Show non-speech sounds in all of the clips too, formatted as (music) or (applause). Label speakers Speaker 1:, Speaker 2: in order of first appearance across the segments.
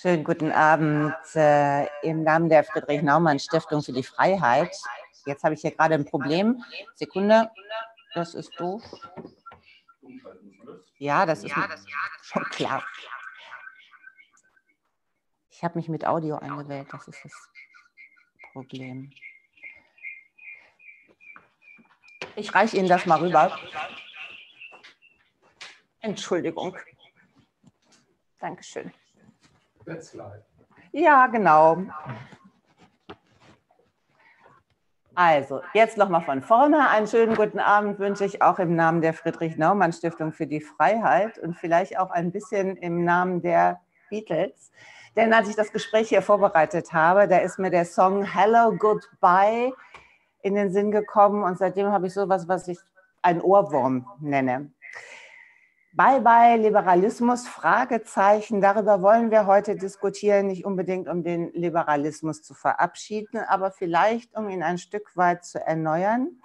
Speaker 1: Schönen guten Abend äh, im Namen der Friedrich-Naumann-Stiftung für die Freiheit. Jetzt habe ich hier gerade ein Problem. Sekunde, das ist doof. Ja, das ist schon klar. Ich habe mich mit Audio eingewählt, das ist das Problem. Ich reiche Ihnen das mal rüber. Entschuldigung. Dankeschön. Ja, genau. Also, jetzt nochmal von vorne. Einen schönen guten Abend wünsche ich auch im Namen der Friedrich-Naumann-Stiftung für die Freiheit und vielleicht auch ein bisschen im Namen der Beatles. Denn als ich das Gespräch hier vorbereitet habe, da ist mir der Song Hello Goodbye in den Sinn gekommen und seitdem habe ich sowas, was ich ein Ohrwurm nenne. Bye bye Liberalismus, Fragezeichen. Darüber wollen wir heute diskutieren, nicht unbedingt um den Liberalismus zu verabschieden, aber vielleicht um ihn ein Stück weit zu erneuern.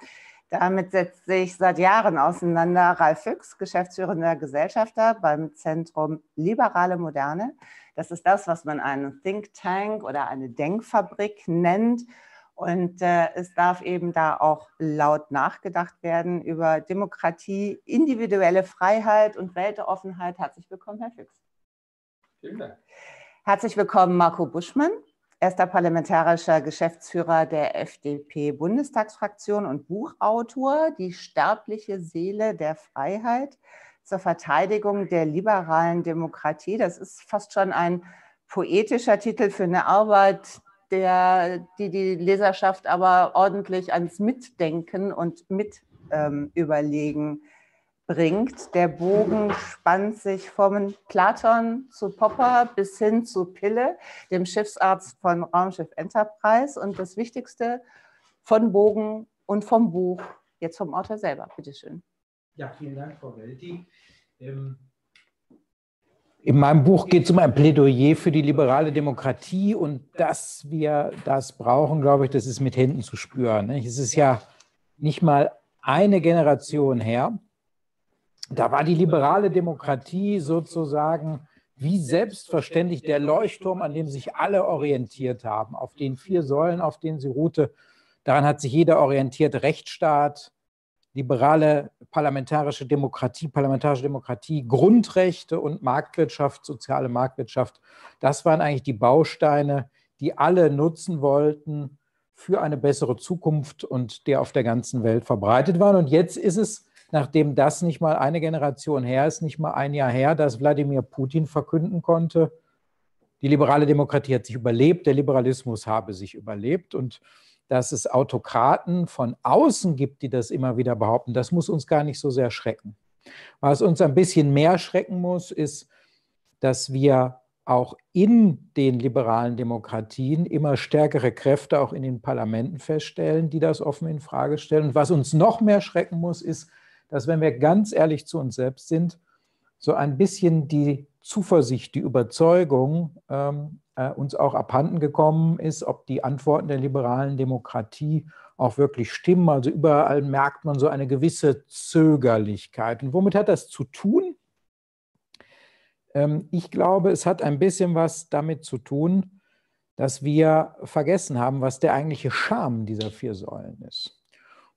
Speaker 1: Damit setzt sich seit Jahren auseinander Ralf Füchs, geschäftsführender Gesellschafter beim Zentrum Liberale Moderne. Das ist das, was man einen Think Tank oder eine Denkfabrik nennt. Und äh, es darf eben da auch laut nachgedacht werden über Demokratie, individuelle Freiheit und Weltoffenheit. Herzlich willkommen, Herr Füchs. Vielen Dank. Herzlich willkommen, Marco Buschmann, erster parlamentarischer Geschäftsführer der FDP-Bundestagsfraktion und Buchautor Die sterbliche Seele der Freiheit zur Verteidigung der liberalen Demokratie. Das ist fast schon ein poetischer Titel für eine Arbeit, der, die die Leserschaft aber ordentlich ans Mitdenken und Mitüberlegen ähm, bringt. Der Bogen spannt sich vom Platon zu Popper bis hin zu Pille, dem Schiffsarzt von Raumschiff Enterprise und das Wichtigste von Bogen und vom Buch, jetzt vom Autor selber. Bitte schön.
Speaker 2: Ja, vielen Dank, Frau Welti. Ähm in meinem Buch geht es um ein Plädoyer für die liberale Demokratie und dass wir das brauchen, glaube ich, das ist mit Händen zu spüren. Es ist ja nicht mal eine Generation her. Da war die liberale Demokratie sozusagen wie selbstverständlich der Leuchtturm, an dem sich alle orientiert haben, auf den vier Säulen, auf denen sie ruhte. Daran hat sich jeder orientiert, Rechtsstaat, liberale parlamentarische Demokratie, parlamentarische Demokratie, Grundrechte und Marktwirtschaft, soziale Marktwirtschaft. Das waren eigentlich die Bausteine, die alle nutzen wollten für eine bessere Zukunft und der auf der ganzen Welt verbreitet waren. Und jetzt ist es, nachdem das nicht mal eine Generation her ist, nicht mal ein Jahr her, dass Wladimir Putin verkünden konnte, die liberale Demokratie hat sich überlebt, der Liberalismus habe sich überlebt. Und dass es Autokraten von außen gibt, die das immer wieder behaupten, das muss uns gar nicht so sehr schrecken. Was uns ein bisschen mehr schrecken muss, ist, dass wir auch in den liberalen Demokratien immer stärkere Kräfte auch in den Parlamenten feststellen, die das offen in Frage stellen. Und was uns noch mehr schrecken muss, ist, dass wenn wir ganz ehrlich zu uns selbst sind, so ein bisschen die Zuversicht, die Überzeugung ähm, äh, uns auch abhanden gekommen ist, ob die Antworten der liberalen Demokratie auch wirklich stimmen. Also überall merkt man so eine gewisse Zögerlichkeit. Und womit hat das zu tun? Ähm, ich glaube, es hat ein bisschen was damit zu tun, dass wir vergessen haben, was der eigentliche Charme dieser vier Säulen ist.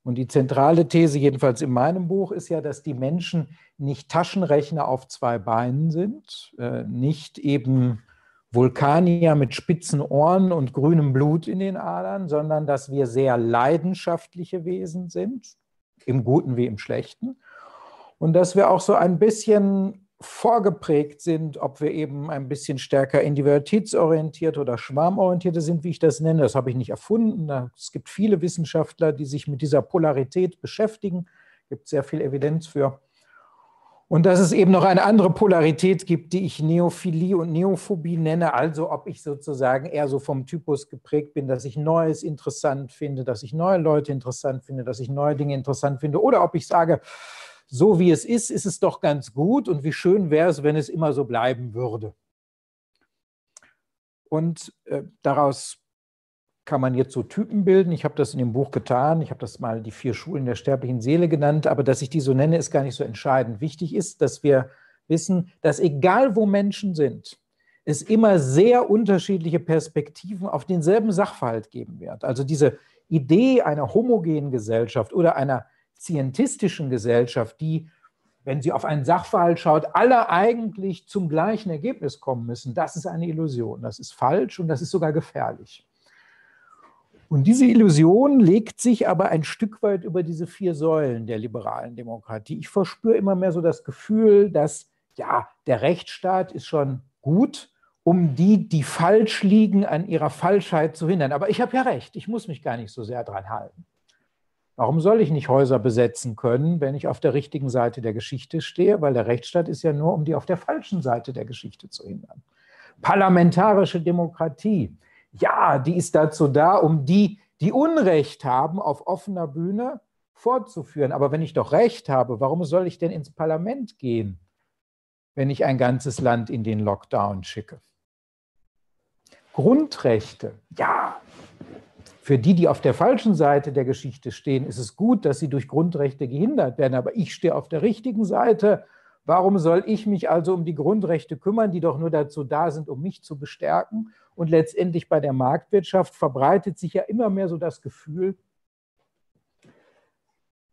Speaker 2: Und die zentrale These, jedenfalls in meinem Buch, ist ja, dass die Menschen nicht Taschenrechner auf zwei Beinen sind, äh, nicht eben Vulkanier mit spitzen Ohren und grünem Blut in den Adern, sondern dass wir sehr leidenschaftliche Wesen sind, im Guten wie im Schlechten. Und dass wir auch so ein bisschen vorgeprägt sind, ob wir eben ein bisschen stärker individualitätsorientiert oder schwarmorientiert sind, wie ich das nenne. Das habe ich nicht erfunden. Es gibt viele Wissenschaftler, die sich mit dieser Polarität beschäftigen. Es gibt sehr viel Evidenz für. Und dass es eben noch eine andere Polarität gibt, die ich Neophilie und Neophobie nenne, also ob ich sozusagen eher so vom Typus geprägt bin, dass ich Neues interessant finde, dass ich neue Leute interessant finde, dass ich neue Dinge interessant finde, oder ob ich sage, so wie es ist, ist es doch ganz gut und wie schön wäre es, wenn es immer so bleiben würde. Und äh, daraus kann man jetzt so Typen bilden. Ich habe das in dem Buch getan. Ich habe das mal die vier Schulen der sterblichen Seele genannt. Aber dass ich die so nenne, ist gar nicht so entscheidend. Wichtig ist, dass wir wissen, dass egal wo Menschen sind, es immer sehr unterschiedliche Perspektiven auf denselben Sachverhalt geben wird. Also diese Idee einer homogenen Gesellschaft oder einer scientistischen Gesellschaft, die, wenn sie auf einen Sachverhalt schaut, alle eigentlich zum gleichen Ergebnis kommen müssen, das ist eine Illusion. Das ist falsch und das ist sogar gefährlich. Und diese Illusion legt sich aber ein Stück weit über diese vier Säulen der liberalen Demokratie. Ich verspüre immer mehr so das Gefühl, dass ja, der Rechtsstaat ist schon gut, um die, die falsch liegen, an ihrer Falschheit zu hindern. Aber ich habe ja recht, ich muss mich gar nicht so sehr dran halten. Warum soll ich nicht Häuser besetzen können, wenn ich auf der richtigen Seite der Geschichte stehe? Weil der Rechtsstaat ist ja nur, um die auf der falschen Seite der Geschichte zu hindern. Parlamentarische Demokratie, ja, die ist dazu da, um die, die Unrecht haben, auf offener Bühne fortzuführen. Aber wenn ich doch Recht habe, warum soll ich denn ins Parlament gehen, wenn ich ein ganzes Land in den Lockdown schicke? Grundrechte, ja, für die, die auf der falschen Seite der Geschichte stehen, ist es gut, dass sie durch Grundrechte gehindert werden. Aber ich stehe auf der richtigen Seite. Warum soll ich mich also um die Grundrechte kümmern, die doch nur dazu da sind, um mich zu bestärken? Und letztendlich bei der Marktwirtschaft verbreitet sich ja immer mehr so das Gefühl,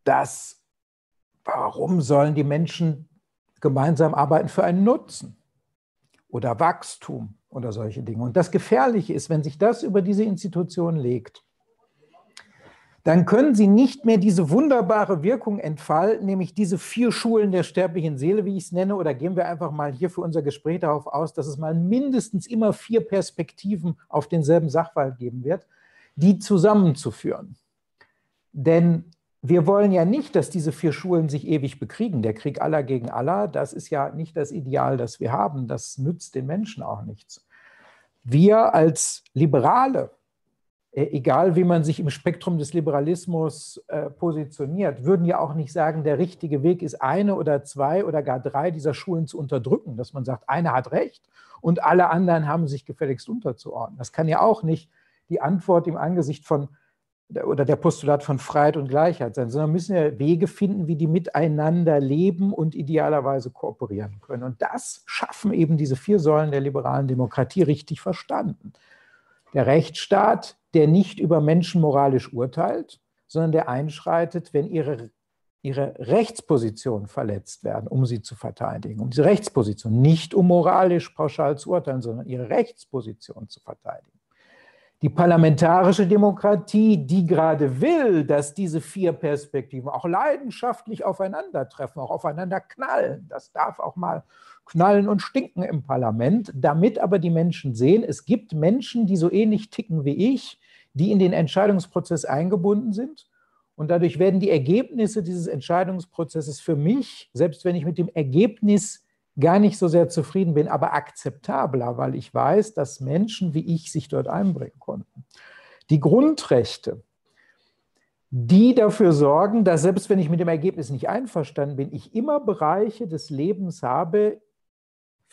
Speaker 2: dass warum sollen die Menschen gemeinsam arbeiten für einen Nutzen oder Wachstum? oder solche Dinge. Und das Gefährliche ist, wenn sich das über diese Institution legt, dann können sie nicht mehr diese wunderbare Wirkung entfalten, nämlich diese vier Schulen der sterblichen Seele, wie ich es nenne, oder gehen wir einfach mal hier für unser Gespräch darauf aus, dass es mal mindestens immer vier Perspektiven auf denselben Sachverhalt geben wird, die zusammenzuführen. Denn wir wollen ja nicht, dass diese vier Schulen sich ewig bekriegen. Der Krieg aller gegen aller, das ist ja nicht das Ideal, das wir haben. Das nützt den Menschen auch nichts. Wir als Liberale, egal wie man sich im Spektrum des Liberalismus äh, positioniert, würden ja auch nicht sagen, der richtige Weg ist, eine oder zwei oder gar drei dieser Schulen zu unterdrücken, dass man sagt, eine hat recht und alle anderen haben sich gefälligst unterzuordnen. Das kann ja auch nicht die Antwort im Angesicht von oder der Postulat von Freiheit und Gleichheit sein, sondern müssen ja Wege finden, wie die miteinander leben und idealerweise kooperieren können. Und das schaffen eben diese vier Säulen der liberalen Demokratie richtig verstanden. Der Rechtsstaat, der nicht über Menschen moralisch urteilt, sondern der einschreitet, wenn ihre, ihre Rechtspositionen verletzt werden, um sie zu verteidigen. Um diese Rechtsposition, nicht um moralisch pauschal zu urteilen, sondern ihre Rechtsposition zu verteidigen. Die parlamentarische Demokratie, die gerade will, dass diese vier Perspektiven auch leidenschaftlich aufeinandertreffen, auch aufeinander knallen. Das darf auch mal knallen und stinken im Parlament, damit aber die Menschen sehen, es gibt Menschen, die so ähnlich ticken wie ich, die in den Entscheidungsprozess eingebunden sind. Und dadurch werden die Ergebnisse dieses Entscheidungsprozesses für mich, selbst wenn ich mit dem Ergebnis gar nicht so sehr zufrieden bin, aber akzeptabler, weil ich weiß, dass Menschen wie ich sich dort einbringen konnten. Die Grundrechte, die dafür sorgen, dass selbst wenn ich mit dem Ergebnis nicht einverstanden bin, ich immer Bereiche des Lebens habe,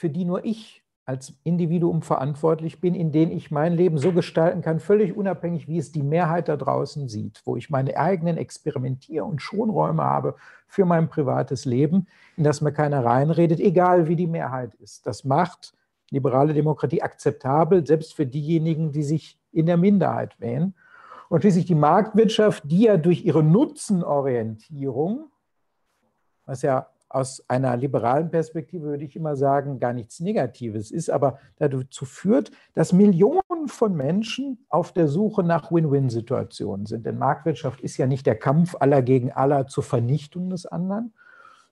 Speaker 2: für die nur ich als Individuum verantwortlich bin, in denen ich mein Leben so gestalten kann, völlig unabhängig, wie es die Mehrheit da draußen sieht, wo ich meine eigenen Experimentier- und Schonräume habe für mein privates Leben, in das mir keiner reinredet, egal wie die Mehrheit ist. Das macht liberale Demokratie akzeptabel, selbst für diejenigen, die sich in der Minderheit wählen. Und schließlich die Marktwirtschaft, die ja durch ihre Nutzenorientierung, was ja aus einer liberalen Perspektive würde ich immer sagen, gar nichts Negatives ist, aber dazu führt, dass Millionen von Menschen auf der Suche nach Win-Win-Situationen sind. Denn Marktwirtschaft ist ja nicht der Kampf aller gegen aller zur Vernichtung des anderen,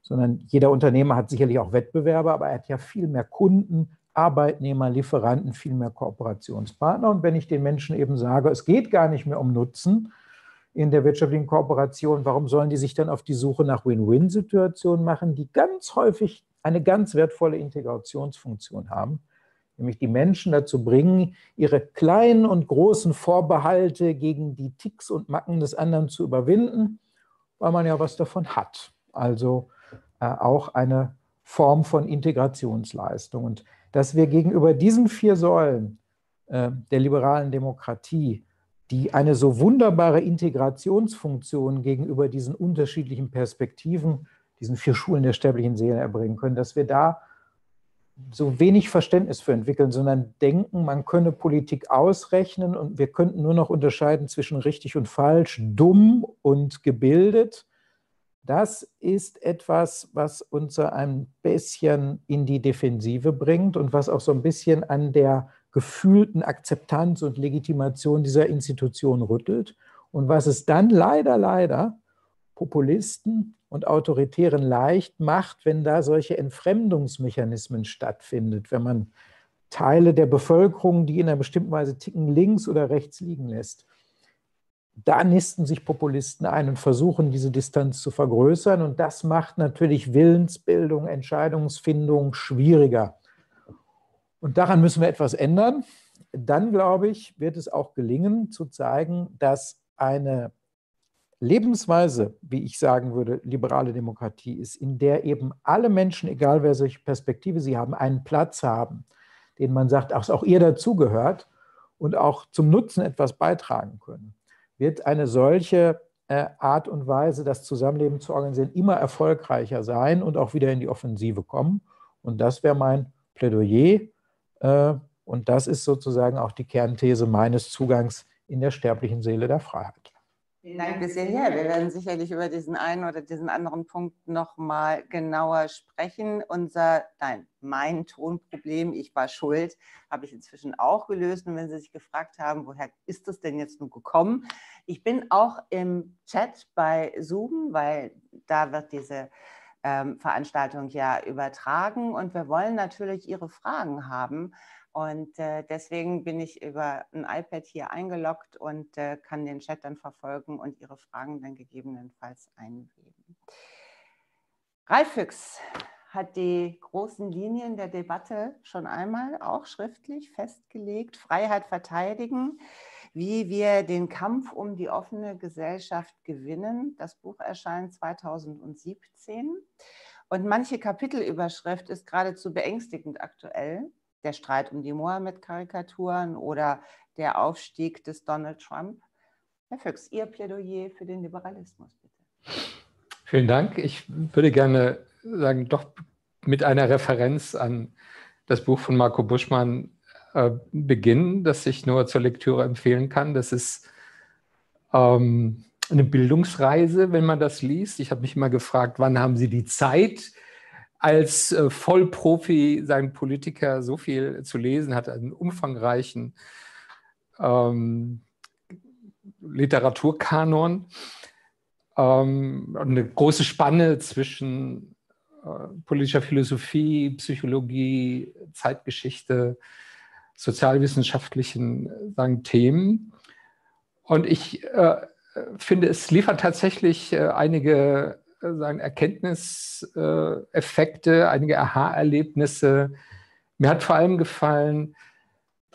Speaker 2: sondern jeder Unternehmer hat sicherlich auch Wettbewerber, aber er hat ja viel mehr Kunden, Arbeitnehmer, Lieferanten, viel mehr Kooperationspartner. Und wenn ich den Menschen eben sage, es geht gar nicht mehr um Nutzen, in der wirtschaftlichen Kooperation, warum sollen die sich dann auf die Suche nach Win-Win-Situationen machen, die ganz häufig eine ganz wertvolle Integrationsfunktion haben, nämlich die Menschen dazu bringen, ihre kleinen und großen Vorbehalte gegen die Ticks und Macken des anderen zu überwinden, weil man ja was davon hat. Also äh, auch eine Form von Integrationsleistung. Und dass wir gegenüber diesen vier Säulen äh, der liberalen Demokratie die eine so wunderbare Integrationsfunktion gegenüber diesen unterschiedlichen Perspektiven, diesen vier Schulen der sterblichen Seele erbringen können, dass wir da so wenig Verständnis für entwickeln, sondern denken, man könne Politik ausrechnen und wir könnten nur noch unterscheiden zwischen richtig und falsch, dumm und gebildet. Das ist etwas, was uns ein bisschen in die Defensive bringt und was auch so ein bisschen an der gefühlten Akzeptanz und Legitimation dieser Institution rüttelt und was es dann leider, leider Populisten und Autoritären leicht macht, wenn da solche Entfremdungsmechanismen stattfindet, wenn man Teile der Bevölkerung, die in einer bestimmten Weise ticken, links oder rechts liegen lässt. Da nisten sich Populisten ein und versuchen, diese Distanz zu vergrößern. Und das macht natürlich Willensbildung, Entscheidungsfindung schwieriger. Und daran müssen wir etwas ändern. Dann, glaube ich, wird es auch gelingen, zu zeigen, dass eine Lebensweise, wie ich sagen würde, liberale Demokratie ist, in der eben alle Menschen, egal welche Perspektive sie haben, einen Platz haben, den man sagt, ach, auch ihr dazugehört und auch zum Nutzen etwas beitragen können, wird eine solche äh, Art und Weise, das Zusammenleben zu organisieren, immer erfolgreicher sein und auch wieder in die Offensive kommen. Und das wäre mein Plädoyer. Äh, und das ist sozusagen auch die Kernthese meines Zugangs in der sterblichen Seele der Freiheit.
Speaker 1: Vielen Dank bis hierher. Wir werden sicherlich über diesen einen oder diesen anderen Punkt nochmal genauer sprechen. Unser, nein, mein Tonproblem, ich war schuld, habe ich inzwischen auch gelöst. Und wenn Sie sich gefragt haben, woher ist das denn jetzt nun gekommen? Ich bin auch im Chat bei Zoom, weil da wird diese ähm, Veranstaltung ja übertragen. Und wir wollen natürlich Ihre Fragen haben. Und äh, deswegen bin ich über ein iPad hier eingeloggt und äh, kann den Chat dann verfolgen und Ihre Fragen dann gegebenenfalls eingeben. Ralf Füchs hat die großen Linien der Debatte schon einmal auch schriftlich festgelegt. Freiheit verteidigen, wie wir den Kampf um die offene Gesellschaft gewinnen. Das Buch erscheint 2017. Und manche Kapitelüberschrift ist geradezu beängstigend aktuell der Streit um die Mohammed-Karikaturen oder der Aufstieg des Donald Trump. Herr Füchs, Ihr Plädoyer für den Liberalismus, bitte.
Speaker 3: Vielen Dank. Ich würde gerne sagen, doch mit einer Referenz an das Buch von Marco Buschmann äh, beginnen, das ich nur zur Lektüre empfehlen kann. Das ist ähm, eine Bildungsreise, wenn man das liest. Ich habe mich immer gefragt, wann haben Sie die Zeit, als äh, Vollprofi sein Politiker so viel zu lesen hat, einen umfangreichen ähm, Literaturkanon, ähm, eine große Spanne zwischen äh, politischer Philosophie, Psychologie, Zeitgeschichte, sozialwissenschaftlichen sagen, Themen. Und ich äh, finde, es liefert tatsächlich äh, einige sagen, Erkenntniseffekte, einige Aha-Erlebnisse. Mir hat vor allem gefallen,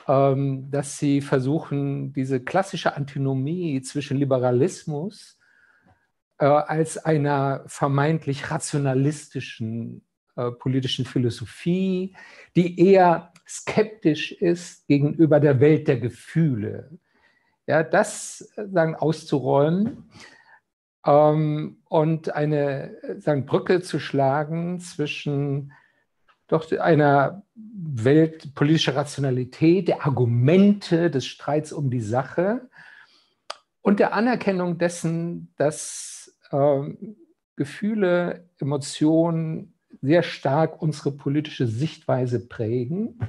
Speaker 3: ähm, dass sie versuchen, diese klassische Antinomie zwischen Liberalismus äh, als einer vermeintlich rationalistischen äh, politischen Philosophie, die eher skeptisch ist gegenüber der Welt der Gefühle, ja, das sagen, auszuräumen ähm, und eine sagen, Brücke zu schlagen zwischen doch einer Welt politischer Rationalität, der Argumente, des Streits um die Sache und der Anerkennung dessen, dass ähm, Gefühle, Emotionen sehr stark unsere politische Sichtweise prägen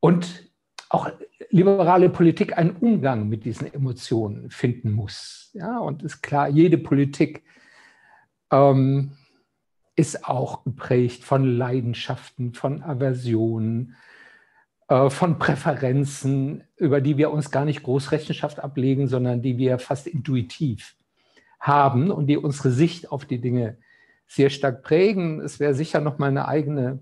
Speaker 3: und auch liberale Politik einen Umgang mit diesen Emotionen finden muss. Ja, und ist klar, jede Politik ähm, ist auch geprägt von Leidenschaften, von Aversionen, äh, von Präferenzen, über die wir uns gar nicht groß Rechenschaft ablegen, sondern die wir fast intuitiv haben und die unsere Sicht auf die Dinge sehr stark prägen. Es wäre sicher noch mal eine eigene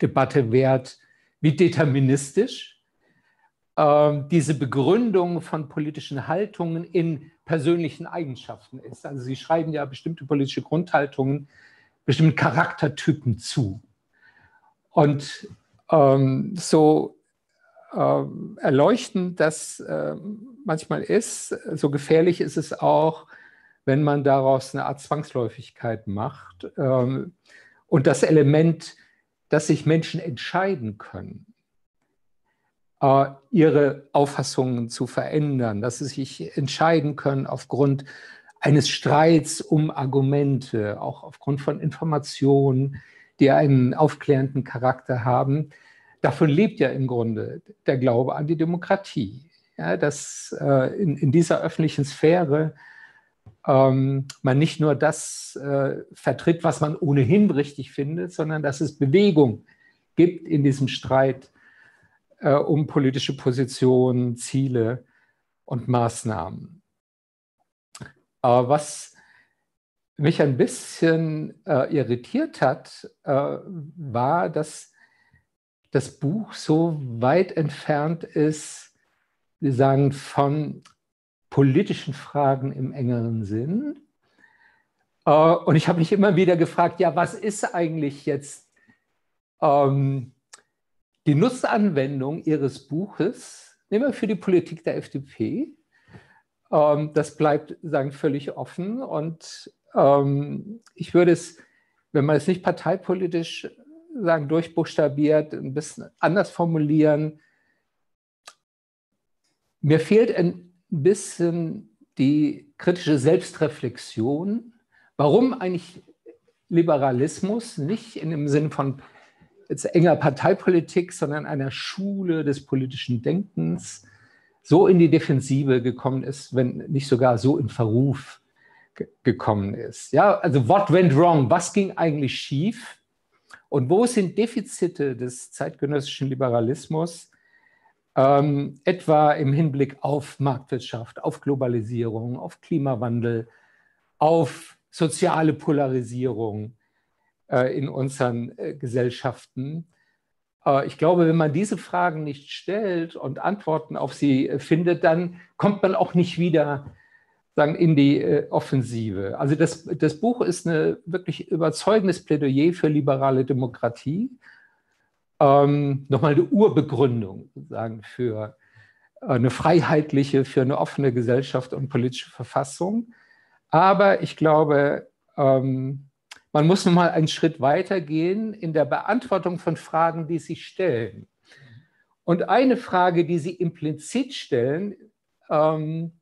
Speaker 3: Debatte wert, wie deterministisch ähm, diese Begründung von politischen Haltungen in persönlichen Eigenschaften ist. Also Sie schreiben ja bestimmte politische Grundhaltungen bestimmten Charaktertypen zu. Und ähm, so äh, erleuchtend das äh, manchmal ist, so gefährlich ist es auch, wenn man daraus eine Art Zwangsläufigkeit macht ähm, und das Element dass sich Menschen entscheiden können, äh, ihre Auffassungen zu verändern, dass sie sich entscheiden können aufgrund eines Streits um Argumente, auch aufgrund von Informationen, die einen aufklärenden Charakter haben. Davon lebt ja im Grunde der Glaube an die Demokratie. Ja, dass äh, in, in, dieser öffentlichen Sphäre ähm, man nicht nur das äh, vertritt, was man ohnehin richtig findet, sondern dass es Bewegung gibt in diesem Streit äh, um politische Positionen, Ziele und Maßnahmen. Aber was mich ein bisschen äh, irritiert hat, äh, war, dass das Buch so weit entfernt ist, wir sagen, von politischen Fragen im engeren Sinn. Äh, und ich habe mich immer wieder gefragt, ja, was ist eigentlich jetzt ähm, die Nutzanwendung Ihres Buches, nehmen wir für die Politik der FDP, ähm, das bleibt sagen, völlig offen. Und ähm, ich würde es, wenn man es nicht parteipolitisch sagen, durchbuchstabiert, ein bisschen anders formulieren. Mir fehlt ein bisschen die kritische Selbstreflexion. Warum eigentlich Liberalismus nicht in dem Sinn von jetzt enger Parteipolitik, sondern einer Schule des politischen Denkens so in die Defensive gekommen ist, wenn nicht sogar so in Verruf gekommen ist. Ja, also what went wrong? Was ging eigentlich schief? Und wo sind Defizite des zeitgenössischen Liberalismus? Ähm, etwa im Hinblick auf Marktwirtschaft, auf Globalisierung, auf Klimawandel, auf soziale Polarisierung äh, in unseren äh, Gesellschaften. Äh, ich glaube, wenn man diese Fragen nicht stellt und Antworten auf sie äh, findet, dann kommt man auch nicht wieder sagen, in die äh, Offensive. Also das, das Buch ist ein wirklich überzeugendes Plädoyer für liberale Demokratie. Ähm, nochmal eine Urbegründung sagen, für eine freiheitliche, für eine offene Gesellschaft und politische Verfassung. Aber ich glaube, ähm, man muss nun mal einen Schritt weiter gehen in der Beantwortung von Fragen, die sich stellen. Und eine Frage, die Sie implizit stellen, ähm,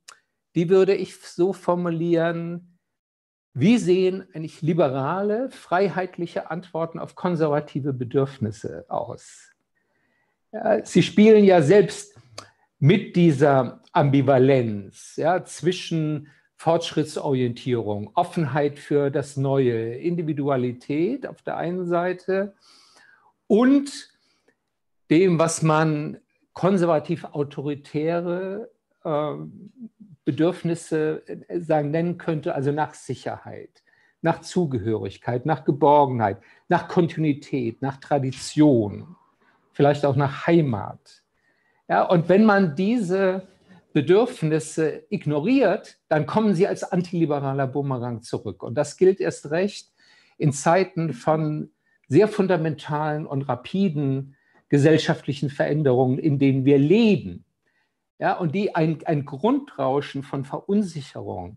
Speaker 3: die würde ich so formulieren, wie sehen eigentlich liberale, freiheitliche Antworten auf konservative Bedürfnisse aus? Sie spielen ja selbst mit dieser Ambivalenz ja, zwischen Fortschrittsorientierung, Offenheit für das Neue, Individualität auf der einen Seite und dem, was man konservativ-autoritäre äh, Bedürfnisse äh, sagen, nennen könnte, also nach Sicherheit, nach Zugehörigkeit, nach Geborgenheit, nach Kontinuität, nach Tradition, vielleicht auch nach Heimat. Ja, und wenn man diese Bedürfnisse ignoriert, dann kommen sie als antiliberaler Bumerang zurück. Und das gilt erst recht in Zeiten von sehr fundamentalen und rapiden gesellschaftlichen Veränderungen, in denen wir leben. Ja, und die ein, ein Grundrauschen von Verunsicherung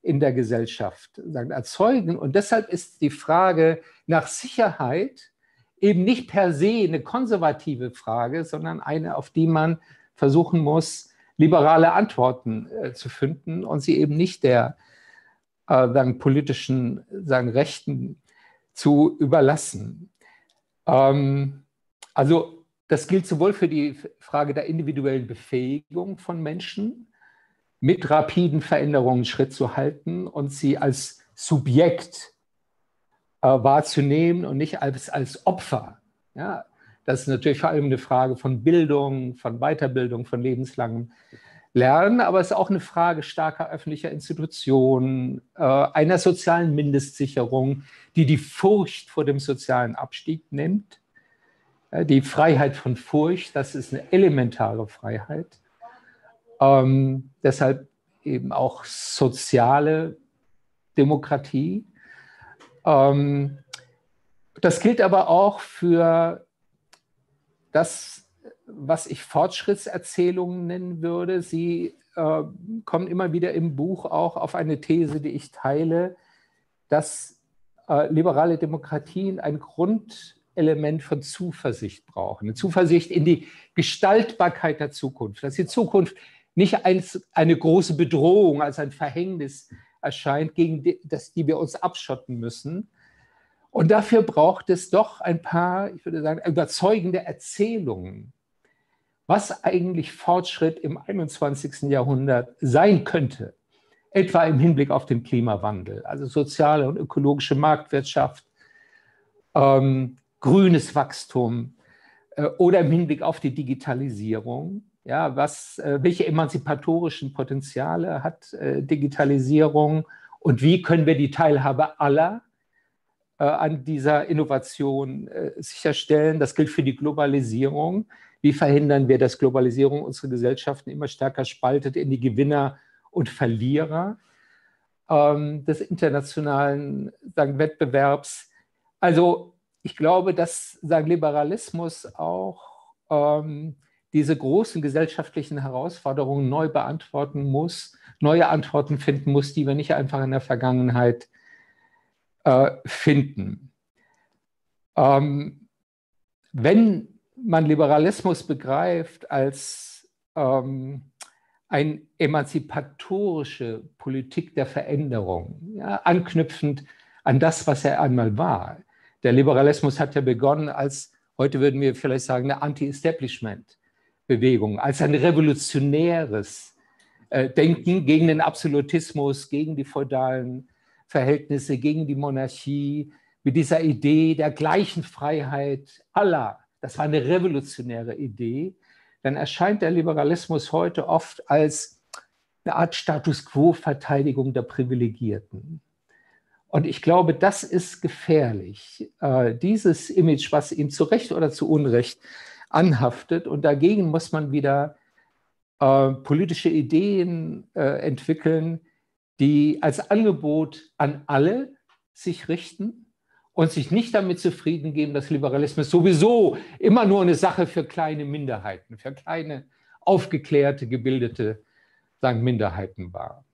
Speaker 3: in der Gesellschaft sagen, erzeugen. Und deshalb ist die Frage nach Sicherheit eben nicht per se eine konservative Frage, sondern eine, auf die man versuchen muss, liberale Antworten äh, zu finden und sie eben nicht der äh, sagen, politischen sagen, Rechten zu überlassen. Ähm, also das gilt sowohl für die Frage der individuellen Befähigung von Menschen, mit rapiden Veränderungen Schritt zu halten und sie als Subjekt äh, wahrzunehmen und nicht als, als Opfer. Ja, das ist natürlich vor allem eine Frage von Bildung, von Weiterbildung, von lebenslangem Lernen, aber es ist auch eine Frage starker öffentlicher Institutionen, äh, einer sozialen Mindestsicherung, die die Furcht vor dem sozialen Abstieg nimmt. Die Freiheit von Furcht, das ist eine elementare Freiheit. Ähm, deshalb eben auch soziale Demokratie. Ähm, das gilt aber auch für das, was ich Fortschrittserzählungen nennen würde, sie äh, kommen immer wieder im Buch auch auf eine These, die ich teile, dass äh, liberale Demokratien ein Grundelement Element von Zuversicht brauchen. Eine Zuversicht in die Gestaltbarkeit der Zukunft, dass die Zukunft nicht als eine große Bedrohung, als ein Verhängnis erscheint, gegen die, das, die wir uns abschotten müssen. Und dafür braucht es doch ein paar, ich würde sagen, überzeugende Erzählungen, was eigentlich Fortschritt im 21. Jahrhundert sein könnte, etwa im Hinblick auf den Klimawandel, also soziale und ökologische Marktwirtschaft, ähm, grünes Wachstum äh, oder im Hinblick auf die Digitalisierung. Ja, was, äh, welche emanzipatorischen Potenziale hat äh, Digitalisierung und wie können wir die Teilhabe aller äh, an dieser Innovation äh, sicherstellen? Das gilt für die Globalisierung. Wie verhindern wir, dass Globalisierung unsere Gesellschaften immer stärker spaltet in die Gewinner und Verlierer ähm, des internationalen sagen, Wettbewerbs? Also ich glaube, dass sagen, Liberalismus auch ähm, diese großen gesellschaftlichen Herausforderungen neu beantworten muss, neue Antworten finden muss, die wir nicht einfach in der Vergangenheit äh, finden. Ähm, wenn man Liberalismus begreift als ähm, eine emanzipatorische Politik der Veränderung, ja, anknüpfend an das, was er einmal war. Der Liberalismus hat ja begonnen als, heute würden wir vielleicht sagen, eine Anti-Establishment Bewegung, als ein revolutionäres äh, Denken gegen den Absolutismus, gegen die feudalen Verhältnisse, gegen die Monarchie, mit dieser Idee der gleichen Freiheit aller. Das war eine revolutionäre Idee. Dann erscheint der Liberalismus heute oft als eine Art Status quo-Verteidigung der Privilegierten. Und ich glaube, das ist gefährlich. Äh, dieses Image, was ihm zu Recht oder zu Unrecht anhaftet. Und dagegen muss man wieder äh, politische Ideen äh, entwickeln, die als Angebot an alle sich richten und sich nicht damit zufrieden geben, dass Liberalismus sowieso immer nur eine Sache für kleine Minderheiten, für kleine aufgeklärte, gebildete sagen Minderheiten war.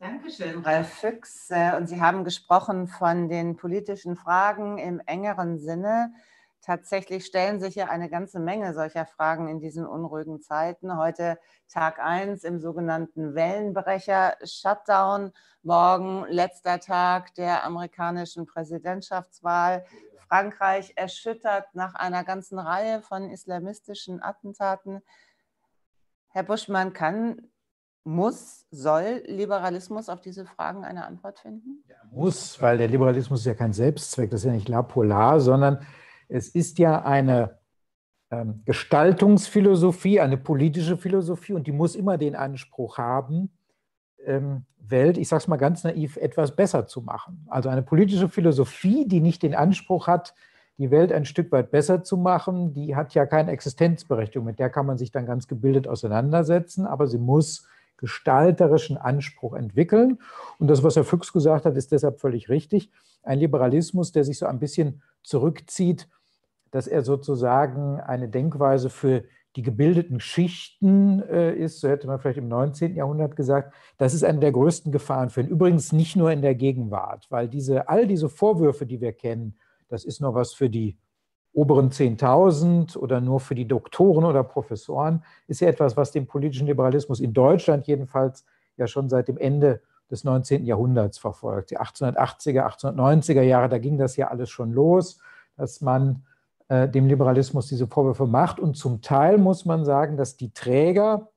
Speaker 1: Dankeschön, Ralf Füchs. Und Sie haben gesprochen von den politischen Fragen im engeren Sinne. Tatsächlich stellen sich ja eine ganze Menge solcher Fragen in diesen unruhigen Zeiten. Heute Tag 1 im sogenannten Wellenbrecher-Shutdown. Morgen letzter Tag der amerikanischen Präsidentschaftswahl. Frankreich erschüttert nach einer ganzen Reihe von islamistischen Attentaten. Herr Buschmann, kann, muss, soll Liberalismus auf diese Fragen eine Antwort finden?
Speaker 2: Ja, muss, weil der Liberalismus ist ja kein Selbstzweck, das ist ja nicht la polar, sondern es ist ja eine ähm, Gestaltungsphilosophie, eine politische Philosophie und die muss immer den Anspruch haben, ähm, Welt, ich sage es mal ganz naiv, etwas besser zu machen. Also eine politische Philosophie, die nicht den Anspruch hat, die Welt ein Stück weit besser zu machen, die hat ja keine Existenzberechtigung. Mit der kann man sich dann ganz gebildet auseinandersetzen, aber sie muss gestalterischen Anspruch entwickeln. Und das, was Herr Füchs gesagt hat, ist deshalb völlig richtig. Ein Liberalismus, der sich so ein bisschen zurückzieht dass er sozusagen eine Denkweise für die gebildeten Schichten äh, ist, so hätte man vielleicht im 19. Jahrhundert gesagt, das ist eine der größten Gefahren für ihn. Übrigens nicht nur in der Gegenwart, weil diese, all diese Vorwürfe, die wir kennen, das ist nur was für die oberen 10.000 oder nur für die Doktoren oder Professoren, ist ja etwas, was den politischen Liberalismus in Deutschland jedenfalls ja schon seit dem Ende des 19. Jahrhunderts verfolgt. Die 1880er, 1890er Jahre, da ging das ja alles schon los, dass man äh, dem Liberalismus diese Vorwürfe macht. Und zum Teil muss man sagen, dass die Träger,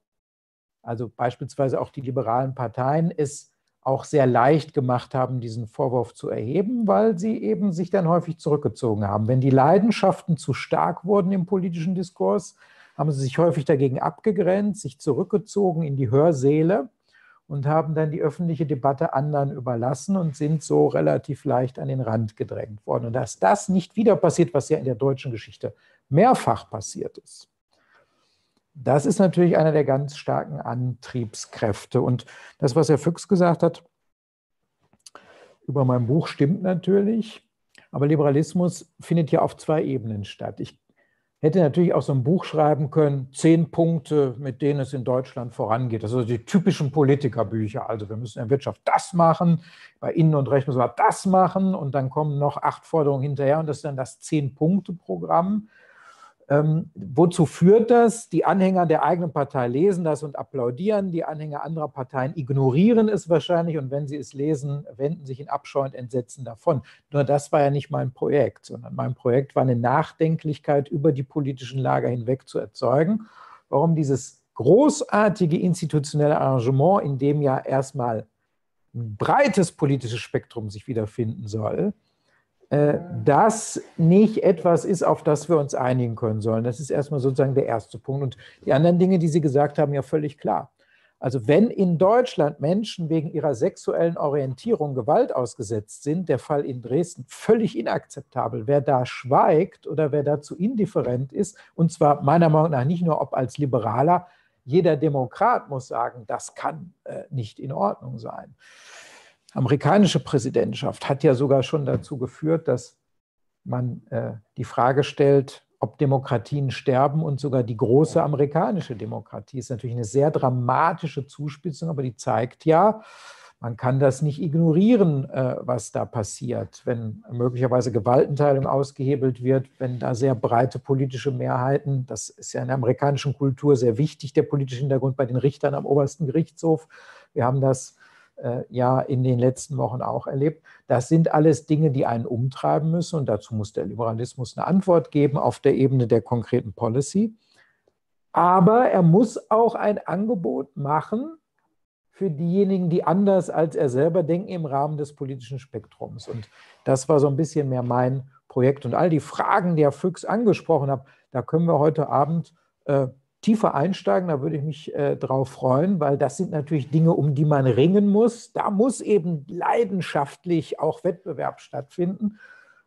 Speaker 2: also beispielsweise auch die liberalen Parteien, es auch sehr leicht gemacht haben, diesen Vorwurf zu erheben, weil sie eben sich dann häufig zurückgezogen haben. Wenn die Leidenschaften zu stark wurden im politischen Diskurs, haben sie sich häufig dagegen abgegrenzt, sich zurückgezogen in die Hörsäle und haben dann die öffentliche Debatte anderen überlassen und sind so relativ leicht an den Rand gedrängt worden. Und dass das nicht wieder passiert, was ja in der deutschen Geschichte mehrfach passiert ist, das ist natürlich einer der ganz starken Antriebskräfte. Und das, was Herr Füchs gesagt hat über mein Buch, stimmt natürlich. Aber Liberalismus findet ja auf zwei Ebenen statt. Ich hätte natürlich auch so ein Buch schreiben können, zehn Punkte, mit denen es in Deutschland vorangeht. Sind die typischen Politikerbücher. Also wir müssen in der Wirtschaft das machen, bei Innen- und Recht müssen wir das machen und dann kommen noch acht Forderungen hinterher und das ist dann das Zehn-Punkte-Programm. Ähm, wozu führt das? Die Anhänger der eigenen Partei lesen das und applaudieren. Die Anhänger anderer Parteien ignorieren es wahrscheinlich und wenn sie es lesen, wenden sich in Abscheu und Entsetzen davon. Nur das war ja nicht mein Projekt, sondern mein Projekt war eine Nachdenklichkeit über die politischen Lager hinweg zu erzeugen. Warum dieses großartige institutionelle Arrangement, in dem ja erstmal ein breites politisches Spektrum sich wiederfinden soll, das nicht etwas ist, auf das wir uns einigen können sollen. Das ist erstmal sozusagen der erste Punkt. Und die anderen Dinge, die Sie gesagt haben, ja völlig klar. Also wenn in Deutschland Menschen wegen ihrer sexuellen Orientierung Gewalt ausgesetzt sind, der Fall in Dresden völlig inakzeptabel. Wer da schweigt oder wer dazu indifferent ist, und zwar meiner Meinung nach nicht nur ob als Liberaler, jeder Demokrat muss sagen, das kann äh, nicht in Ordnung sein amerikanische Präsidentschaft hat ja sogar schon dazu geführt, dass man äh, die Frage stellt, ob Demokratien sterben und sogar die große amerikanische Demokratie ist natürlich eine sehr dramatische Zuspitzung, aber die zeigt ja, man kann das nicht ignorieren, äh, was da passiert, wenn möglicherweise Gewaltenteilung ausgehebelt wird, wenn da sehr breite politische Mehrheiten, das ist ja in der amerikanischen Kultur sehr wichtig, der politische Hintergrund bei den Richtern am obersten Gerichtshof. Wir haben das ja in den letzten Wochen auch erlebt. Das sind alles Dinge, die einen umtreiben müssen und dazu muss der Liberalismus eine Antwort geben auf der Ebene der konkreten Policy. Aber er muss auch ein Angebot machen für diejenigen, die anders als er selber denken im Rahmen des politischen Spektrums. Und das war so ein bisschen mehr mein Projekt. Und all die Fragen, die Herr Füchs angesprochen hat, da können wir heute Abend äh, tiefer einsteigen, da würde ich mich äh, drauf freuen, weil das sind natürlich Dinge, um die man ringen muss. Da muss eben leidenschaftlich auch Wettbewerb stattfinden,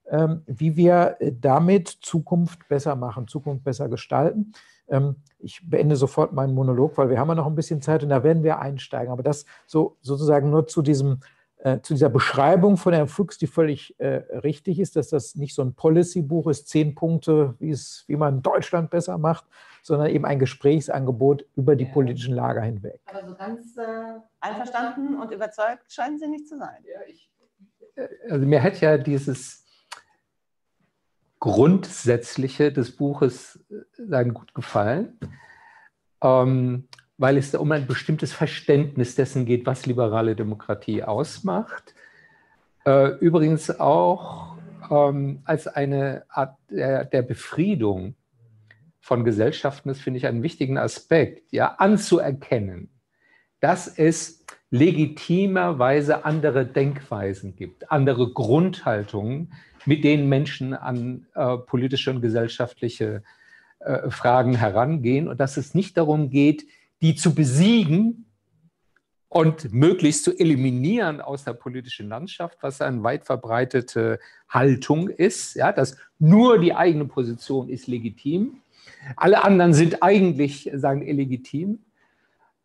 Speaker 2: ähm, wie wir äh, damit Zukunft besser machen, Zukunft besser gestalten. Ähm, ich beende sofort meinen Monolog, weil wir haben ja noch ein bisschen Zeit und da werden wir einsteigen. Aber das so sozusagen nur zu diesem äh, zu dieser Beschreibung von Herrn Fuchs, die völlig äh, richtig ist, dass das nicht so ein Policy-Buch ist, zehn Punkte, wie, man Deutschland besser macht, sondern eben ein Gesprächsangebot über die politischen Lager hinweg.
Speaker 1: Aber so ganz äh, einverstanden und überzeugt scheinen Sie nicht zu sein. Ja, ich,
Speaker 3: äh, also mir hat ja dieses Grundsätzliche des Buches äh, gut gefallen. Ähm, weil es um ein bestimmtes Verständnis dessen geht, was liberale Demokratie ausmacht. Äh, übrigens auch ähm, als eine Art der, der, Befriedung von Gesellschaften, das finde ich einen wichtigen Aspekt, ja, anzuerkennen, dass es legitimerweise andere Denkweisen gibt, andere Grundhaltungen, mit denen Menschen an äh, politische und gesellschaftliche äh, Fragen herangehen und dass es nicht darum geht, die zu besiegen und möglichst zu eliminieren aus der politischen Landschaft, was eine weit verbreitete Haltung ist, ja, dass nur die eigene Position ist legitim. Alle anderen sind eigentlich, sagen, illegitim.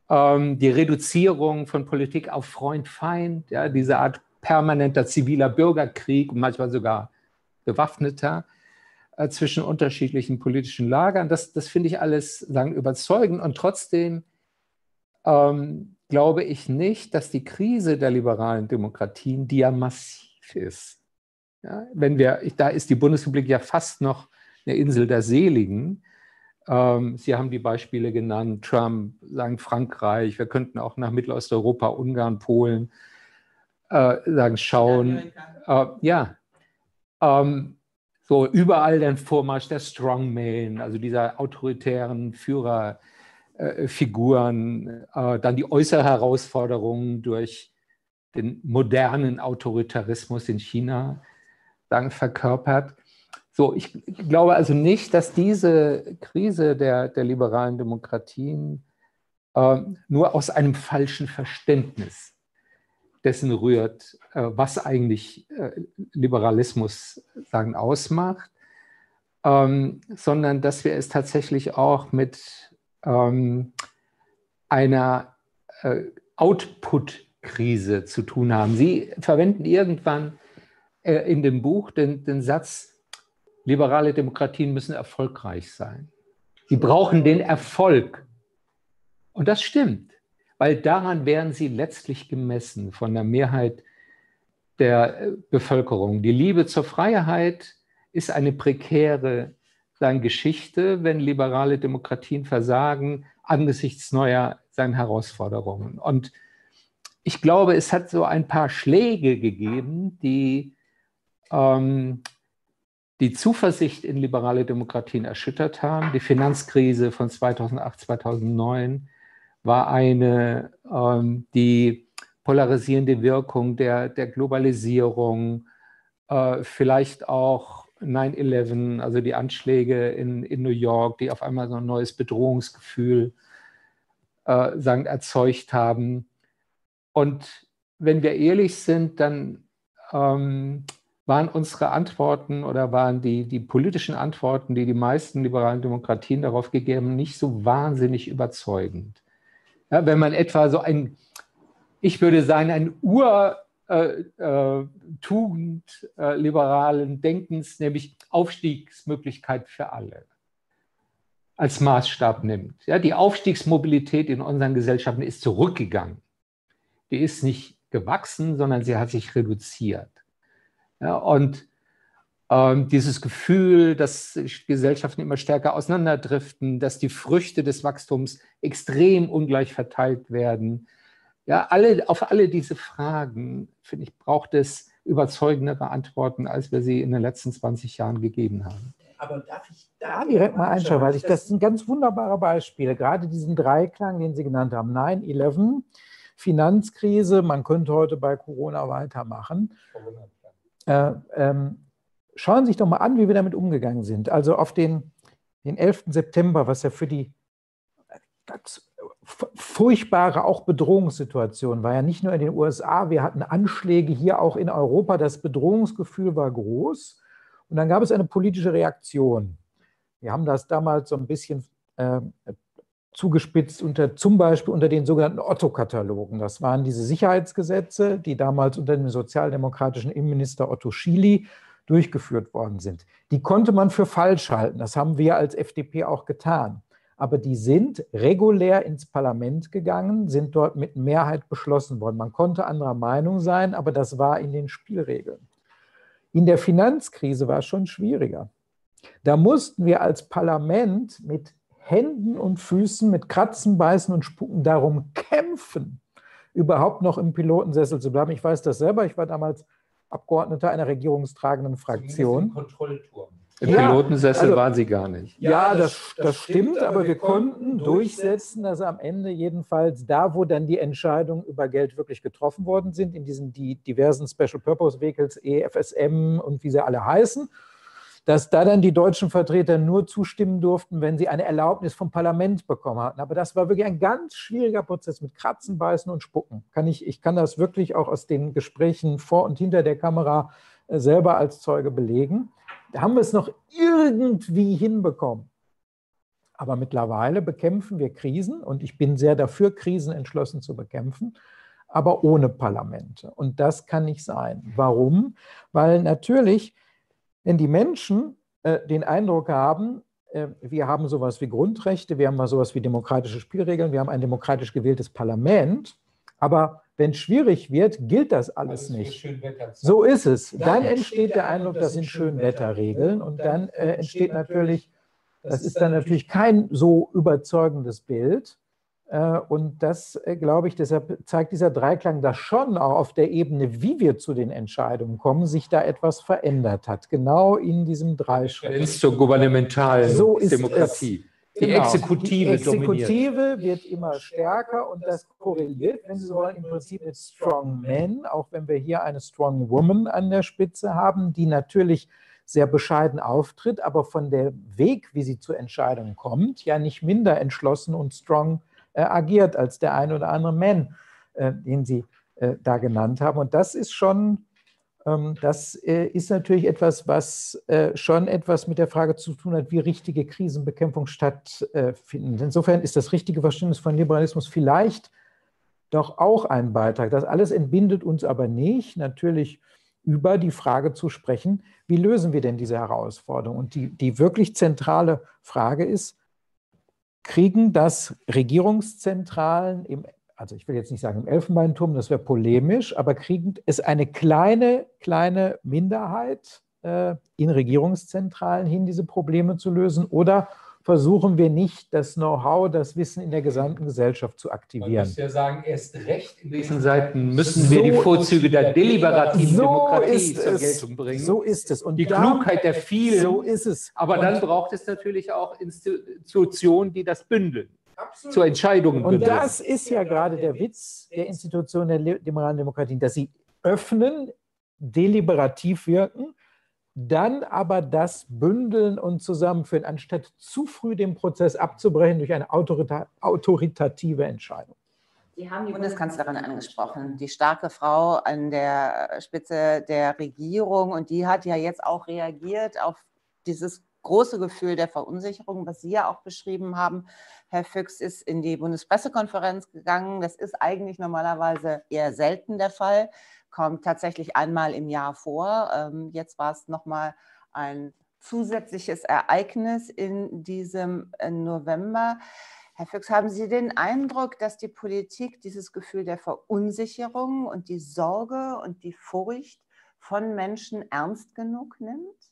Speaker 3: Ähm, die Reduzierung von Politik auf Freund-Feind, ja, diese Art permanenter ziviler Bürgerkrieg manchmal sogar bewaffneter äh, zwischen unterschiedlichen politischen Lagern. Das, das finde ich alles sagen, überzeugend. Und trotzdem ähm, glaube ich nicht, dass die Krise der liberalen Demokratien, die ja massiv ist, ja, wenn wir, da ist die Bundesrepublik ja fast noch eine Insel der Seligen. Ähm, Sie haben die Beispiele genannt, Trump, sagen Frankreich, wir könnten auch nach Mittelosteuropa, Ungarn, Polen äh, sagen, schauen. Äh, ja, ähm, so überall der Vormarsch der Strongman, also dieser autoritären Führerfiguren, äh, äh, dann die äußere Herausforderungen durch den modernen Autoritarismus in China dann verkörpert. So, ich glaube also nicht, dass diese Krise der, der liberalen Demokratien äh, nur aus einem falschen Verständnis dessen rührt, äh, was eigentlich äh, Liberalismus sagen, ausmacht, ähm, sondern dass wir es tatsächlich auch mit ähm, einer äh, Output-Krise zu tun haben. Sie verwenden irgendwann in dem Buch den, den Satz, liberale Demokratien müssen erfolgreich sein. Die brauchen den Erfolg. Und das stimmt, weil daran werden sie letztlich gemessen von der Mehrheit der äh, Bevölkerung. Die Liebe zur Freiheit ist eine prekäre sagen, Geschichte, wenn liberale Demokratien versagen angesichts neuer sagen, Herausforderungen. Und ich glaube, es hat so ein paar Schläge gegeben, die ähm, die Zuversicht in liberale Demokratien erschüttert haben. Die Finanzkrise von 2008, 2009 war eine, ähm, die polarisierende Wirkung der, der Globalisierung, äh, vielleicht auch 9-11, also die Anschläge in, in New York, die auf einmal so ein neues Bedrohungsgefühl äh, sagen, erzeugt haben. Und wenn wir ehrlich sind, dann ähm, waren unsere Antworten oder waren die, die politischen Antworten, die die meisten liberalen Demokratien darauf gegeben, nicht so wahnsinnig überzeugend. Ja, wenn man etwa so ein, ich würde sagen, ein Ur, äh, äh, äh, liberalen Denkens, nämlich Aufstiegsmöglichkeit für alle, als Maßstab nimmt. Ja, die Aufstiegsmobilität in unseren Gesellschaften ist zurückgegangen. Die ist nicht gewachsen, sondern sie hat sich reduziert. Ja, und ähm, dieses Gefühl, dass Gesellschaften immer stärker auseinanderdriften, dass die Früchte des Wachstums extrem ungleich verteilt werden, ja, alle, auf alle diese Fragen, finde ich, braucht es überzeugendere Antworten, als wir sie in den letzten 20 Jahren gegeben haben.
Speaker 2: Aber darf ich da direkt mal einschauen, weil ich das sind ganz wunderbare Beispiele, gerade diesen Dreiklang, den Sie genannt haben, 9-11, Finanzkrise, man könnte heute bei Corona weitermachen. Äh, ähm, schauen Sie sich doch mal an, wie wir damit umgegangen sind. Also auf den, den 11. September, was ja für die ganz furchtbare auch Bedrohungssituation war ja nicht nur in den USA, wir hatten Anschläge hier auch in Europa, das Bedrohungsgefühl war groß und dann gab es eine politische Reaktion. Wir haben das damals so ein bisschen äh, zugespitzt unter zum Beispiel unter den sogenannten Otto-Katalogen. Das waren diese Sicherheitsgesetze, die damals unter dem sozialdemokratischen Innenminister Otto Schily durchgeführt worden sind. Die konnte man für falsch halten. Das haben wir als FDP auch getan aber die sind regulär ins Parlament gegangen, sind dort mit Mehrheit beschlossen worden. Man konnte anderer Meinung sein, aber das war in den Spielregeln. In der Finanzkrise war es schon schwieriger. Da mussten wir als Parlament mit Händen und Füßen, mit Kratzen, Beißen und Spucken darum kämpfen, überhaupt noch im Pilotensessel zu bleiben. Ich weiß das selber, ich war damals Abgeordneter einer regierungstragenden Fraktion. Im Kontrollturm.
Speaker 3: Im ja, Pilotensessel also, waren sie gar nicht.
Speaker 2: Ja, das, das, das stimmt, aber wir konnten durchsetzen, dass am Ende jedenfalls da, wo dann die Entscheidungen über Geld wirklich getroffen worden sind, in diesen die diversen Special Purpose Vehicles, EFSM und wie sie alle heißen, dass da dann die deutschen Vertreter nur zustimmen durften, wenn sie eine Erlaubnis vom Parlament bekommen hatten. Aber das war wirklich ein ganz schwieriger Prozess mit Kratzen, Beißen und Spucken. Kann ich, ich kann das wirklich auch aus den Gesprächen vor und hinter der Kamera äh, selber als Zeuge belegen. Da haben wir es noch irgendwie hinbekommen. Aber mittlerweile bekämpfen wir Krisen und ich bin sehr dafür, Krisen entschlossen zu bekämpfen, aber ohne Parlamente. Und das kann nicht sein. Warum? Weil natürlich, wenn die Menschen äh, den Eindruck haben, äh, wir haben sowas wie Grundrechte, wir haben mal sowas wie demokratische Spielregeln, wir haben ein demokratisch gewähltes Parlament, aber wenn es schwierig wird, gilt das alles nicht. So ist es. Dann entsteht der Eindruck, das sind Schönwetterregeln und dann äh, entsteht natürlich, das ist dann natürlich kein so überzeugendes Bild. Äh, und das, äh, glaube ich, deshalb zeigt dieser Dreiklang, dass schon auch auf der Ebene, wie wir zu den Entscheidungen kommen, sich da etwas verändert hat. Genau in diesem Dreischritt.
Speaker 3: Zur gouvernementalen so Demokratie.
Speaker 2: Es. Die genau. Exekutive, die Exekutive wird immer stärker und das korreliert, wenn Sie so wollen, im Prinzip mit Strong Men, auch wenn wir hier eine Strong Woman an der Spitze haben, die natürlich sehr bescheiden auftritt, aber von der Weg, wie sie zu Entscheidungen kommt, ja nicht minder entschlossen und strong agiert als der ein oder andere Man, äh, den Sie äh, da genannt haben. Und das ist schon ähm, das äh, ist natürlich etwas, was äh, schon etwas mit der Frage zu tun hat, wie richtige Krisenbekämpfung stattfindet. Insofern ist das richtige Verständnis von Liberalismus vielleicht doch auch ein Beitrag. Das alles entbindet uns aber nicht. Natürlich über die Frage zu sprechen, wie lösen wir denn diese Herausforderung? Und die, die wirklich zentrale Frage ist, kriegen das Regierungszentralen im, also ich will jetzt nicht sagen im Elfenbeinturm, das wäre polemisch, aber kriegen es eine kleine, kleine Minderheit äh, in Regierungszentralen hin, diese Probleme zu lösen? Oder versuchen wir nicht, das Know-how, das Wissen in der gesamten Gesellschaft zu aktivieren. Man muss
Speaker 3: ja sagen, erst recht in diesen Seiten müssen so wir die Vorzüge der deliberativen so Demokratie zur Geltung bringen.
Speaker 2: So ist es.
Speaker 3: Und die da, Klugheit der vielen.
Speaker 2: So ist es.
Speaker 3: Aber Und dann braucht es natürlich auch Institutionen, die das bündeln. Absolut. Zu Entscheidungen.
Speaker 2: Und bündeln. das ist ja gerade der Witz der Institutionen der liberalen Demokratie, dass sie öffnen, deliberativ wirken dann aber das bündeln und zusammenführen, anstatt zu früh den Prozess abzubrechen durch eine autorita autoritative Entscheidung.
Speaker 1: Sie haben die Bundeskanzlerin angesprochen, die starke Frau an der Spitze der Regierung. Und die hat ja jetzt auch reagiert auf dieses große Gefühl der Verunsicherung, was Sie ja auch beschrieben haben. Herr Füchs ist in die Bundespressekonferenz gegangen. Das ist eigentlich normalerweise eher selten der Fall kommt tatsächlich einmal im Jahr vor. Ähm, jetzt war es nochmal ein zusätzliches Ereignis in diesem äh, November. Herr Füchs, haben Sie den Eindruck, dass die Politik dieses Gefühl der Verunsicherung und die Sorge und die Furcht von Menschen ernst genug nimmt?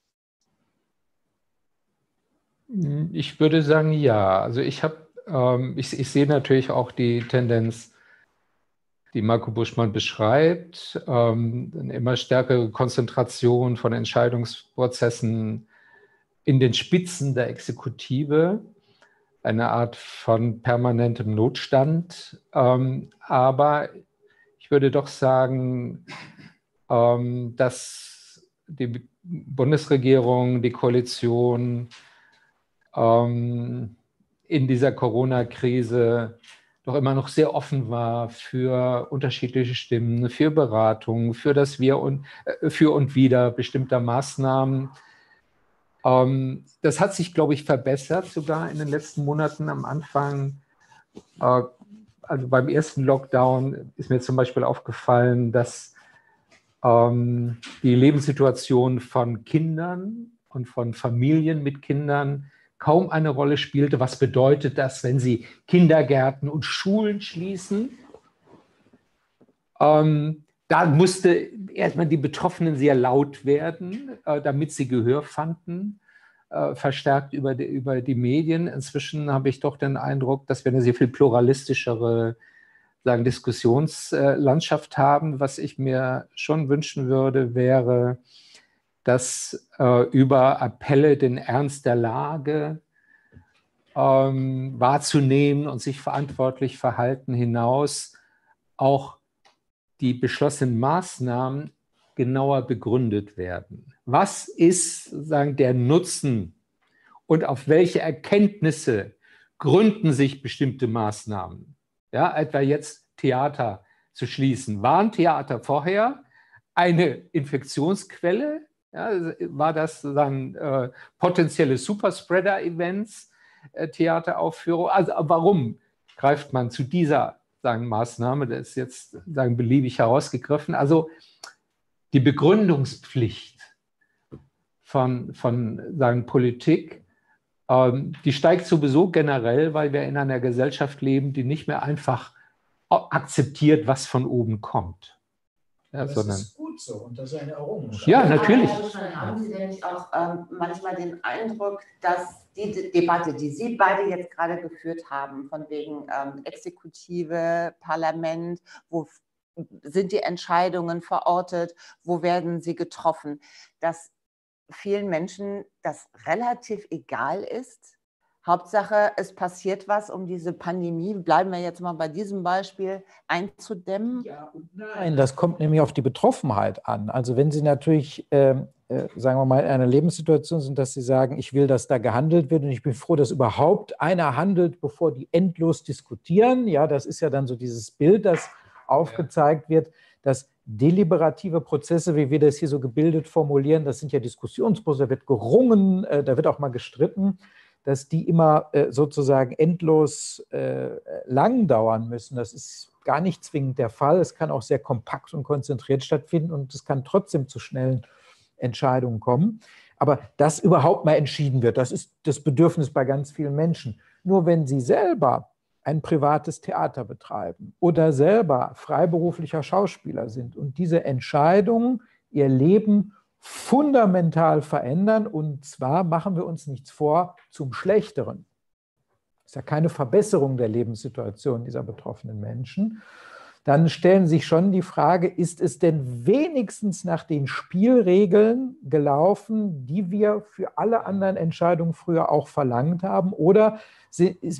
Speaker 3: Ich würde sagen, ja. Also ich habe, ähm, ich, ich sehe natürlich auch die Tendenz, die Marco Buschmann beschreibt, ähm, eine immer stärkere Konzentration von Entscheidungsprozessen in den Spitzen der Exekutive, eine Art von permanentem Notstand. Ähm, aber ich würde doch sagen, ähm, dass die Bundesregierung, die Koalition ähm, in dieser Corona-Krise doch immer noch sehr offen war für unterschiedliche Stimmen, für Beratungen, für das Wir und äh, für und wieder bestimmter Maßnahmen. Ähm, das hat sich, glaube ich, verbessert sogar in den letzten Monaten. Am Anfang, äh, also beim ersten Lockdown, ist mir zum Beispiel aufgefallen, dass ähm, die Lebenssituation von Kindern und von Familien mit Kindern kaum eine Rolle spielte. Was bedeutet das, wenn Sie Kindergärten und Schulen schließen? Ähm, da musste erstmal die Betroffenen sehr laut werden, äh, damit sie Gehör fanden, äh, verstärkt über die, über die Medien. Inzwischen habe ich doch den Eindruck, dass wir eine sehr viel pluralistischere sagen, Diskussionslandschaft haben. Was ich mir schon wünschen würde, wäre, dass äh, über Appelle den Ernst der Lage ähm, wahrzunehmen und sich verantwortlich verhalten hinaus auch die beschlossenen Maßnahmen genauer begründet werden. Was ist sagen, der Nutzen und auf welche Erkenntnisse gründen sich bestimmte Maßnahmen? Ja, etwa jetzt Theater zu schließen. Waren Theater vorher eine Infektionsquelle? Ja, war das dann äh, potenzielle Superspreader-Events, äh, Theateraufführung? Also warum greift man zu dieser sagen, Maßnahme? Das ist jetzt sagen, beliebig herausgegriffen. Also die Begründungspflicht von, von sagen, Politik, ähm, die steigt sowieso generell, weil wir in einer Gesellschaft leben, die nicht mehr einfach akzeptiert, was von oben kommt.
Speaker 2: Ja, das sondern, gut so und das ist eine Errungenschaft.
Speaker 3: Ja, natürlich.
Speaker 1: Haben Sie denn nicht auch ähm, manchmal den Eindruck, dass die Debatte, die Sie beide jetzt gerade geführt haben, von wegen ähm, Exekutive, Parlament, wo sind die Entscheidungen verortet, wo werden sie getroffen, dass vielen Menschen das relativ egal ist, Hauptsache, es passiert was, um diese Pandemie, bleiben wir jetzt mal bei diesem Beispiel, einzudämmen? Ja
Speaker 2: nein. das kommt nämlich auf die Betroffenheit an. Also wenn Sie natürlich, äh, äh, sagen wir mal, in einer Lebenssituation sind, dass Sie sagen, ich will, dass da gehandelt wird und ich bin froh, dass überhaupt einer handelt, bevor die endlos diskutieren. Ja, das ist ja dann so dieses Bild, das aufgezeigt wird, dass deliberative Prozesse, wie wir das hier so gebildet formulieren, das sind ja Diskussionsprozesse, da wird gerungen, äh, da wird auch mal gestritten dass die immer äh, sozusagen endlos äh, lang dauern müssen. Das ist gar nicht zwingend der Fall. Es kann auch sehr kompakt und konzentriert stattfinden und es kann trotzdem zu schnellen Entscheidungen kommen. Aber dass überhaupt mal entschieden wird, das ist das Bedürfnis bei ganz vielen Menschen. Nur wenn sie selber ein privates Theater betreiben oder selber freiberuflicher Schauspieler sind und diese Entscheidungen ihr Leben fundamental verändern. Und zwar machen wir uns nichts vor zum Schlechteren. Das ist ja keine Verbesserung der Lebenssituation dieser betroffenen Menschen. Dann stellen sich schon die Frage, ist es denn wenigstens nach den Spielregeln gelaufen, die wir für alle anderen Entscheidungen früher auch verlangt haben? Oder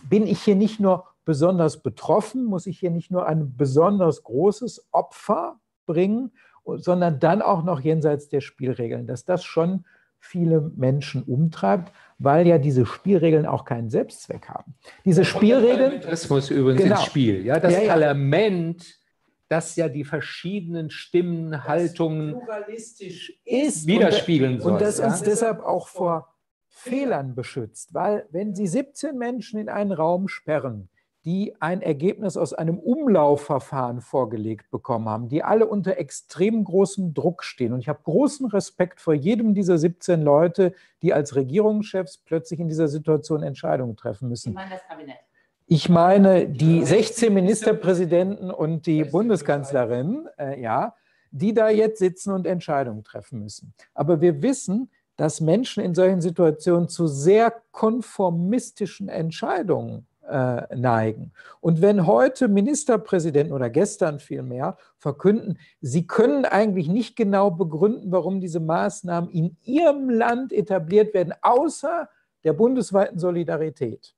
Speaker 2: bin ich hier nicht nur besonders betroffen, muss ich hier nicht nur ein besonders großes Opfer bringen, sondern dann auch noch jenseits der Spielregeln, dass das schon viele Menschen umtreibt, weil ja diese Spielregeln auch keinen Selbstzweck haben. Diese Spielregeln.
Speaker 3: Das muss übrigens genau. ins Spiel. Ja, das ja, ja. Parlament, das ja die verschiedenen Stimmen, Haltungen
Speaker 2: pluralistisch ist, widerspiegeln und, soll. Und das ja? uns deshalb auch vor Fehlern beschützt, weil wenn Sie 17 Menschen in einen Raum sperren, die ein Ergebnis aus einem Umlaufverfahren vorgelegt bekommen haben, die alle unter extrem großem Druck stehen. Und ich habe großen Respekt vor jedem dieser 17 Leute, die als Regierungschefs plötzlich in dieser Situation Entscheidungen treffen müssen. Ich meine das Kabinett. Ich meine die 16 Ministerpräsidenten und die Bundeskanzlerin, äh, ja, die da jetzt sitzen und Entscheidungen treffen müssen. Aber wir wissen, dass Menschen in solchen Situationen zu sehr konformistischen Entscheidungen äh, neigen. Und wenn heute Ministerpräsidenten oder gestern vielmehr verkünden, sie können eigentlich nicht genau begründen, warum diese Maßnahmen in ihrem Land etabliert werden, außer der bundesweiten Solidarität,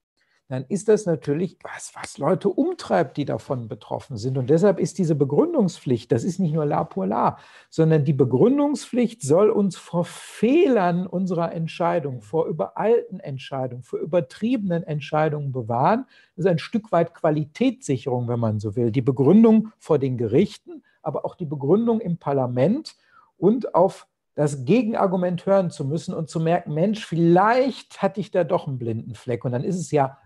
Speaker 2: dann ist das natürlich was, was Leute umtreibt, die davon betroffen sind. Und deshalb ist diese Begründungspflicht, das ist nicht nur la pour la, sondern die Begründungspflicht soll uns vor Fehlern unserer Entscheidung, vor übereilten Entscheidungen, vor übertriebenen Entscheidungen bewahren. Das ist ein Stück weit Qualitätssicherung, wenn man so will. Die Begründung vor den Gerichten, aber auch die Begründung im Parlament und auf das Gegenargument hören zu müssen und zu merken, Mensch, vielleicht hatte ich da doch einen blinden Fleck. Und dann ist es ja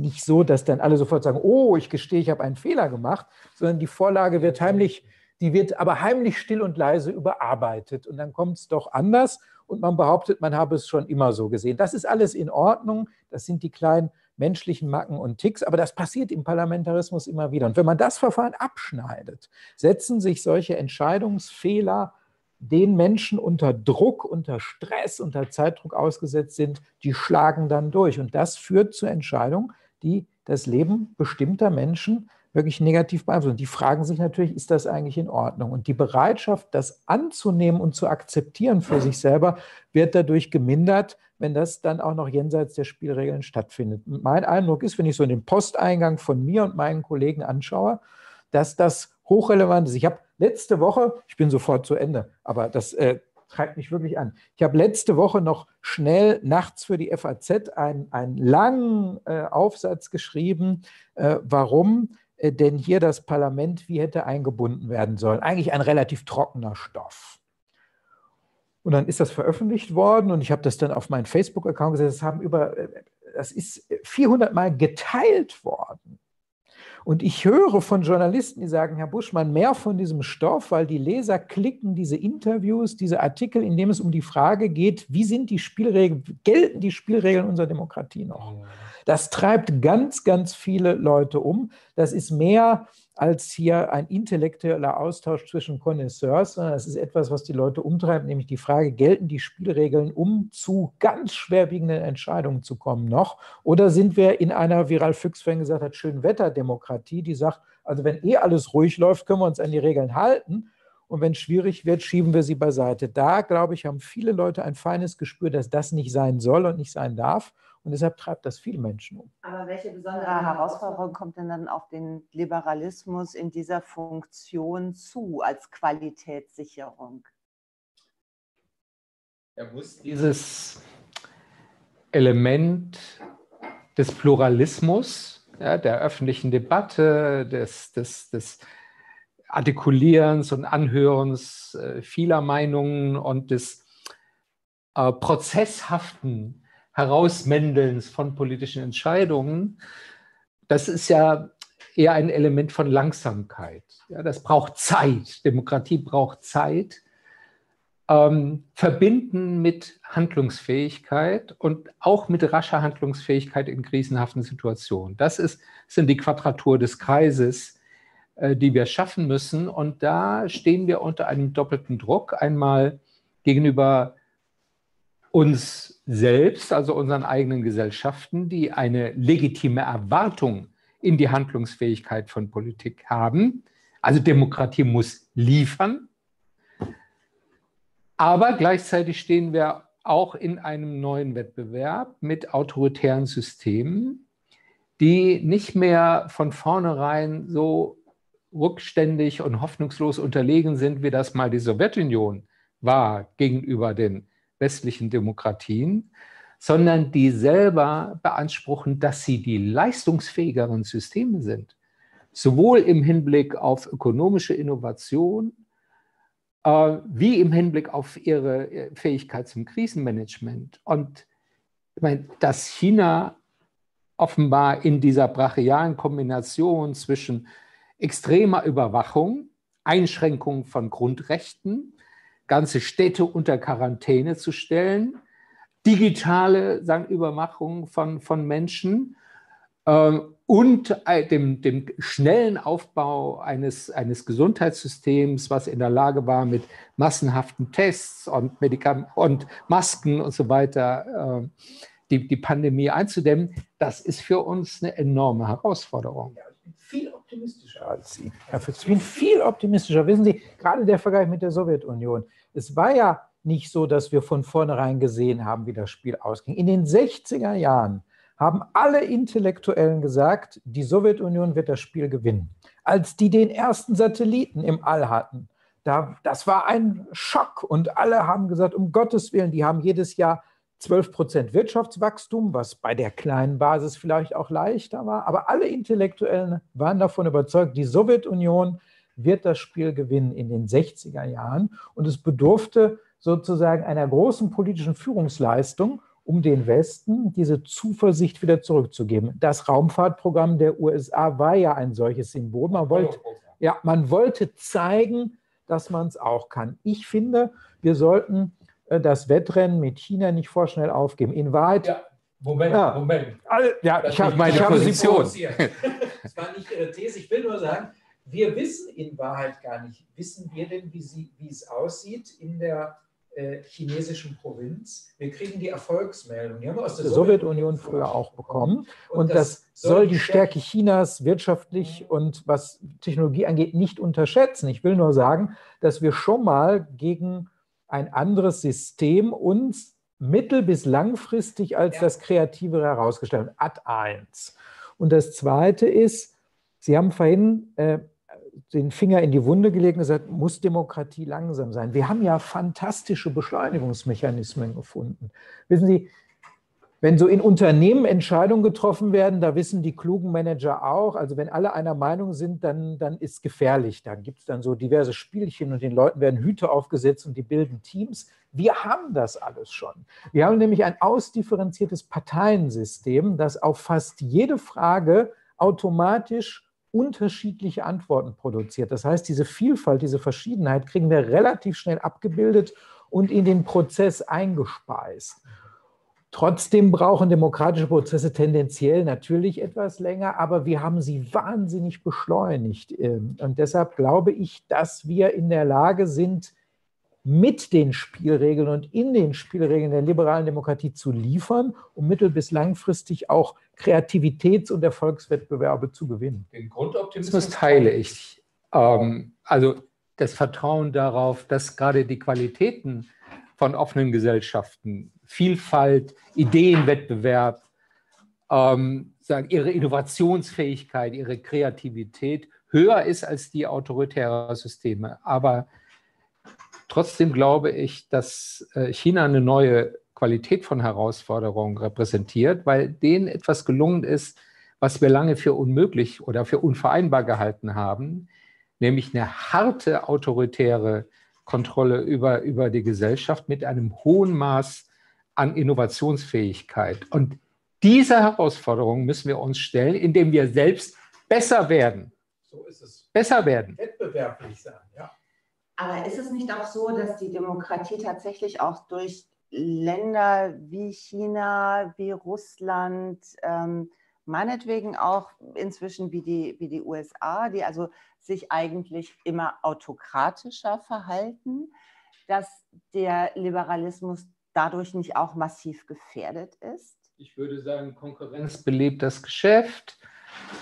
Speaker 2: nicht so, dass dann alle sofort sagen, oh, ich gestehe, ich habe einen Fehler gemacht, sondern die Vorlage wird heimlich, die wird aber heimlich still und leise überarbeitet. Und dann kommt es doch anders und man behauptet, man habe es schon immer so gesehen. Das ist alles in Ordnung. Das sind die kleinen menschlichen Macken und Ticks, aber das passiert im Parlamentarismus immer wieder. Und wenn man das Verfahren abschneidet, setzen sich solche Entscheidungsfehler den Menschen unter Druck, unter Stress, unter Zeitdruck ausgesetzt sind, die schlagen dann durch. Und das führt zu Entscheidungen, die das Leben bestimmter Menschen wirklich negativ beeinflussen. Die fragen sich natürlich, ist das eigentlich in Ordnung? Und die Bereitschaft, das anzunehmen und zu akzeptieren für sich selber, wird dadurch gemindert, wenn das dann auch noch jenseits der Spielregeln stattfindet. Mein Eindruck ist, wenn ich so den Posteingang von mir und meinen Kollegen anschaue, dass das hochrelevant ist. Ich habe letzte Woche, ich bin sofort zu Ende, aber das äh, treibt mich wirklich an. Ich habe letzte Woche noch schnell nachts für die FAZ einen, einen langen äh, Aufsatz geschrieben, äh, warum äh, denn hier das Parlament wie hätte eingebunden werden sollen. Eigentlich ein relativ trockener Stoff. Und dann ist das veröffentlicht worden und ich habe das dann auf meinen Facebook-Account gesetzt. Das, haben über, äh, das ist 400 Mal geteilt worden. Und ich höre von Journalisten, die sagen, Herr Buschmann, mehr von diesem Stoff, weil die Leser klicken diese Interviews, diese Artikel, in dem es um die Frage geht, wie sind die Spielregeln, gelten die Spielregeln unserer Demokratie noch? Das treibt ganz, ganz viele Leute um. Das ist mehr als hier ein intellektueller Austausch zwischen Connoisseurs, sondern es ist etwas, was die Leute umtreibt, nämlich die Frage, gelten die Spielregeln, um zu ganz schwerwiegenden Entscheidungen zu kommen noch? Oder sind wir in einer, wie Ralf Füchs vorhin gesagt hat, schönen Wetterdemokratie, die sagt, also wenn eh alles ruhig läuft, können wir uns an die Regeln halten. Und wenn es schwierig wird, schieben wir sie beiseite. Da, glaube ich, haben viele Leute ein feines Gespür, dass das nicht sein soll und nicht sein darf. Und deshalb treibt das viele Menschen um.
Speaker 1: Aber welche besondere Herausforderung kommt denn dann auf den Liberalismus in dieser Funktion zu als Qualitätssicherung?
Speaker 3: Er muss dieses Element des Pluralismus, ja, der öffentlichen Debatte, des, des, des Artikulierens und Anhörens äh, vieler Meinungen und des äh, prozesshaften Herausmändelns von politischen Entscheidungen, das ist ja eher ein Element von Langsamkeit. Ja, das braucht Zeit. Demokratie braucht Zeit. Ähm, verbinden mit Handlungsfähigkeit und auch mit rascher Handlungsfähigkeit in krisenhaften Situationen. Das ist, sind die Quadratur des Kreises, äh, die wir schaffen müssen. Und da stehen wir unter einem doppelten Druck. Einmal gegenüber uns selbst, also unseren eigenen Gesellschaften, die eine legitime Erwartung in die Handlungsfähigkeit von Politik haben. Also Demokratie muss liefern. Aber gleichzeitig stehen wir auch in einem neuen Wettbewerb mit autoritären Systemen, die nicht mehr von vornherein so rückständig und hoffnungslos unterlegen sind, wie das mal die Sowjetunion war gegenüber den westlichen Demokratien, sondern die selber beanspruchen, dass sie die leistungsfähigeren Systeme sind, sowohl im Hinblick auf ökonomische Innovation äh, wie im Hinblick auf ihre äh, Fähigkeit zum Krisenmanagement. Und ich meine, dass China offenbar in dieser brachialen Kombination zwischen extremer Überwachung, Einschränkung von Grundrechten, ganze Städte unter Quarantäne zu stellen, digitale sagen, Überwachung von, von Menschen äh, und dem, dem schnellen Aufbau eines, eines Gesundheitssystems, was in der Lage war, mit massenhaften Tests und, Medikam und Masken und so weiter äh, die, die Pandemie einzudämmen, das ist für uns eine enorme Herausforderung. Ja,
Speaker 2: viel optimistischer als Sie. ich bin viel optimistischer. Wissen Sie, gerade der Vergleich mit der Sowjetunion. Es war ja nicht so, dass wir von vornherein gesehen haben, wie das Spiel ausging. In den 60er Jahren haben alle Intellektuellen gesagt, die Sowjetunion wird das Spiel gewinnen. Als die den ersten Satelliten im All hatten, da, das war ein Schock und alle haben gesagt, um Gottes Willen, die haben jedes Jahr 12 Prozent Wirtschaftswachstum, was bei der kleinen Basis vielleicht auch leichter war. Aber alle Intellektuellen waren davon überzeugt, die Sowjetunion wird das Spiel gewinnen in den 60er Jahren. Und es bedurfte sozusagen einer großen politischen Führungsleistung, um den Westen diese Zuversicht wieder zurückzugeben. Das Raumfahrtprogramm der USA war ja ein solches Symbol. Man wollte, ja, man wollte zeigen, dass man es auch kann. Ich finde, wir sollten das Wettrennen mit China nicht vorschnell aufgeben. In Wahrheit. Ja,
Speaker 3: Moment, ja, Moment.
Speaker 2: Ja, ich habe meine ich Position.
Speaker 4: Das war nicht Ihre These. Ich will nur sagen, wir wissen in Wahrheit gar nicht, wissen wir denn, wie, sie, wie es aussieht in der äh, chinesischen Provinz? Wir kriegen die Erfolgsmeldung. Die haben wir aus der, der Sowjetunion früher auch bekommen.
Speaker 2: Und, und das, das, soll die Stärke Chinas wirtschaftlich und was Technologie angeht nicht unterschätzen. Ich will nur sagen, dass wir schon mal gegen ein anderes System uns mittel- bis langfristig als ja. das Kreativere herausgestellt. Ad 1. Und das Zweite ist, Sie haben vorhin äh, den Finger in die Wunde gelegt und gesagt, muss Demokratie langsam sein. Wir haben ja fantastische Beschleunigungsmechanismen gefunden. Wissen Sie, wenn so in Unternehmen Entscheidungen getroffen werden, da wissen die klugen Manager auch, also wenn alle einer Meinung sind, dann, dann ist gefährlich. Dann gibt es dann so diverse Spielchen und den Leuten werden Hüte aufgesetzt und die bilden Teams. Wir haben das alles schon. Wir haben nämlich ein ausdifferenziertes Parteiensystem, das auf fast jede Frage automatisch unterschiedliche Antworten produziert. Das heißt, diese Vielfalt, diese Verschiedenheit kriegen wir relativ schnell abgebildet und in den Prozess eingespeist. Trotzdem brauchen demokratische Prozesse tendenziell natürlich etwas länger, aber wir haben sie wahnsinnig beschleunigt. Und deshalb glaube ich, dass wir in der Lage sind, mit den Spielregeln und in den Spielregeln der liberalen Demokratie zu liefern, um mittel- bis langfristig auch Kreativitäts- und Erfolgswettbewerbe zu gewinnen.
Speaker 3: Den Grundoptimismus teile ich. Ähm, also das Vertrauen darauf, dass gerade die Qualitäten von offenen Gesellschaften, Vielfalt, Ideenwettbewerb, ähm, sagen, ihre Innovationsfähigkeit, ihre Kreativität höher ist als die autoritärer Systeme. Aber Trotzdem glaube ich, dass äh, China eine neue Qualität von Herausforderungen repräsentiert, weil denen etwas gelungen ist, was wir lange für unmöglich oder für unvereinbar gehalten haben, nämlich eine harte autoritäre Kontrolle über, über die Gesellschaft mit einem hohen Maß an Innovationsfähigkeit. Und diese Herausforderung müssen wir uns stellen, indem wir selbst besser werden.
Speaker 4: So ist es.
Speaker 3: Besser werden.
Speaker 4: Wettbewerblich sein, ja.
Speaker 1: Aber ist es nicht auch so, dass die Demokratie tatsächlich auch durch Länder wie China, wie Russland, ähm, meinetwegen auch inzwischen wie die, wie die USA, die also sich eigentlich immer autokratischer verhalten, dass der Liberalismus dadurch nicht auch massiv gefährdet ist?
Speaker 3: Ich würde sagen, Konkurrenz belebt das Geschäft.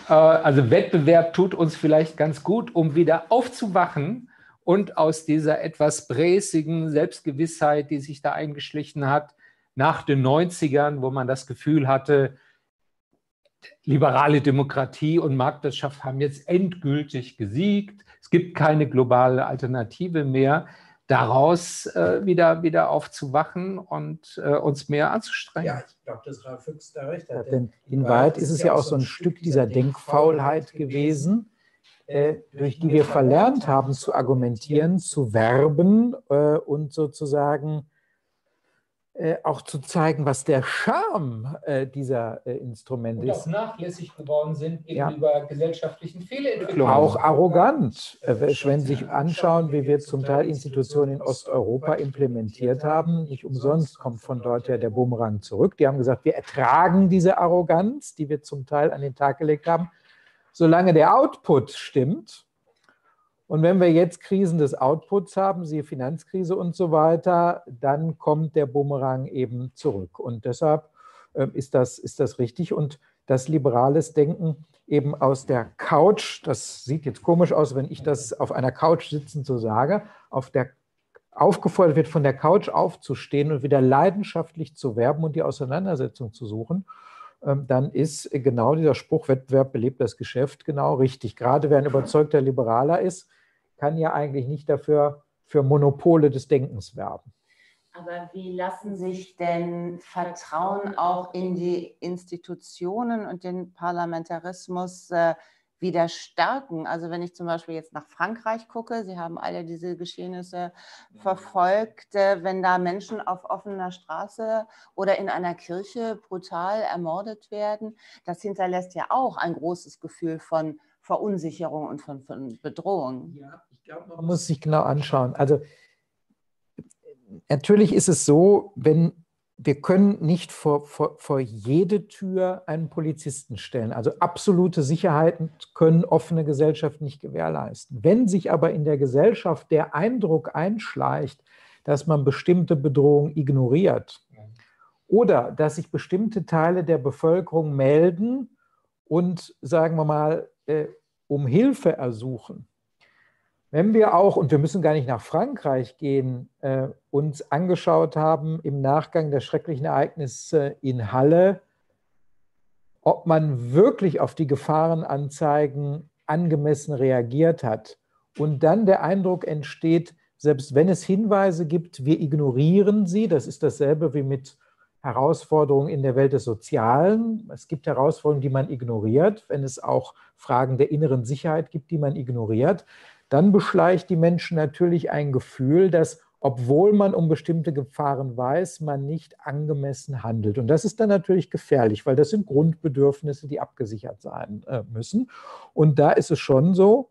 Speaker 3: Äh, also Wettbewerb tut uns vielleicht ganz gut, um wieder aufzuwachen und aus dieser etwas bräsigen Selbstgewissheit, die sich da eingeschlichen hat, nach den 90ern, wo man das Gefühl hatte, liberale Demokratie und Marktwirtschaft haben jetzt endgültig gesiegt. Es gibt keine globale Alternative mehr. Daraus äh, wieder, wieder aufzuwachen und äh, uns mehr anzustrengen.
Speaker 4: Ja, ich glaube, dass Ralf Füchs da recht hat.
Speaker 2: Denn in Wahrheit ist es ja auch so ein Stück dieser Denkfaulheit gewesen, äh, durch die wir verlernt haben zu argumentieren, zu werben äh, und sozusagen äh, auch zu zeigen, was der Charme äh, dieser äh, Instrumente
Speaker 3: und ist. Auch nachlässig geworden sind gegenüber ja. gesellschaftlichen Fehlentwicklungen.
Speaker 2: Auch arrogant. Äh, wenn Sie sich anschauen, wie wir zum Teil Institutionen in Osteuropa implementiert haben, nicht umsonst kommt von dort ja der Bumerang zurück. Die haben gesagt, wir ertragen diese Arroganz, die wir zum Teil an den Tag gelegt haben, solange der Output stimmt und wenn wir jetzt Krisen des Outputs haben, siehe Finanzkrise und so weiter, dann kommt der Bumerang eben zurück. Und deshalb äh, ist, das, ist das richtig. Und das liberales Denken eben aus der Couch, das sieht jetzt komisch aus, wenn ich das auf einer Couch sitzend so sage, auf der aufgefordert wird, von der Couch aufzustehen und wieder leidenschaftlich zu werben und die Auseinandersetzung zu suchen ähm, dann ist genau dieser Spruch, Wettbewerb belebt das Geschäft, genau richtig. Gerade wer ein überzeugter Liberaler ist, kann ja eigentlich nicht dafür für Monopole des Denkens werben.
Speaker 1: Aber wie lassen sich denn Vertrauen auch in die Institutionen und den Parlamentarismus äh, wieder stärken? Also wenn ich zum Beispiel jetzt nach Frankreich gucke, Sie haben alle diese Geschehnisse verfolgt, äh, wenn da Menschen auf offener Straße oder in einer Kirche brutal ermordet werden, das hinterlässt ja auch ein großes Gefühl von Verunsicherung und von, von Bedrohung.
Speaker 2: Ja, ich glaube, man muss sich genau anschauen. Also natürlich ist es so, wenn wir können nicht vor, vor, vor jede Tür einen Polizisten stellen. Also absolute Sicherheiten können offene Gesellschaft nicht gewährleisten. Wenn sich aber in der Gesellschaft der Eindruck einschleicht, dass man bestimmte Bedrohungen ignoriert oder dass sich bestimmte Teile der Bevölkerung melden und, sagen wir mal, äh, um Hilfe ersuchen. Wenn wir auch, und wir müssen gar nicht nach Frankreich gehen, äh, uns angeschaut haben im Nachgang der schrecklichen Ereignisse in Halle, ob man wirklich auf die Gefahrenanzeigen angemessen reagiert hat und dann der Eindruck entsteht, selbst wenn es Hinweise gibt, wir ignorieren sie, das ist dasselbe wie mit Herausforderungen in der Welt des Sozialen. Es gibt Herausforderungen, die man ignoriert, wenn es auch Fragen der inneren Sicherheit gibt, die man ignoriert. Dann beschleicht die Menschen natürlich ein Gefühl, dass, obwohl man um bestimmte Gefahren weiß, man nicht angemessen handelt. Und das ist dann natürlich gefährlich, weil das sind Grundbedürfnisse, die abgesichert sein äh, müssen. Und da ist es schon so,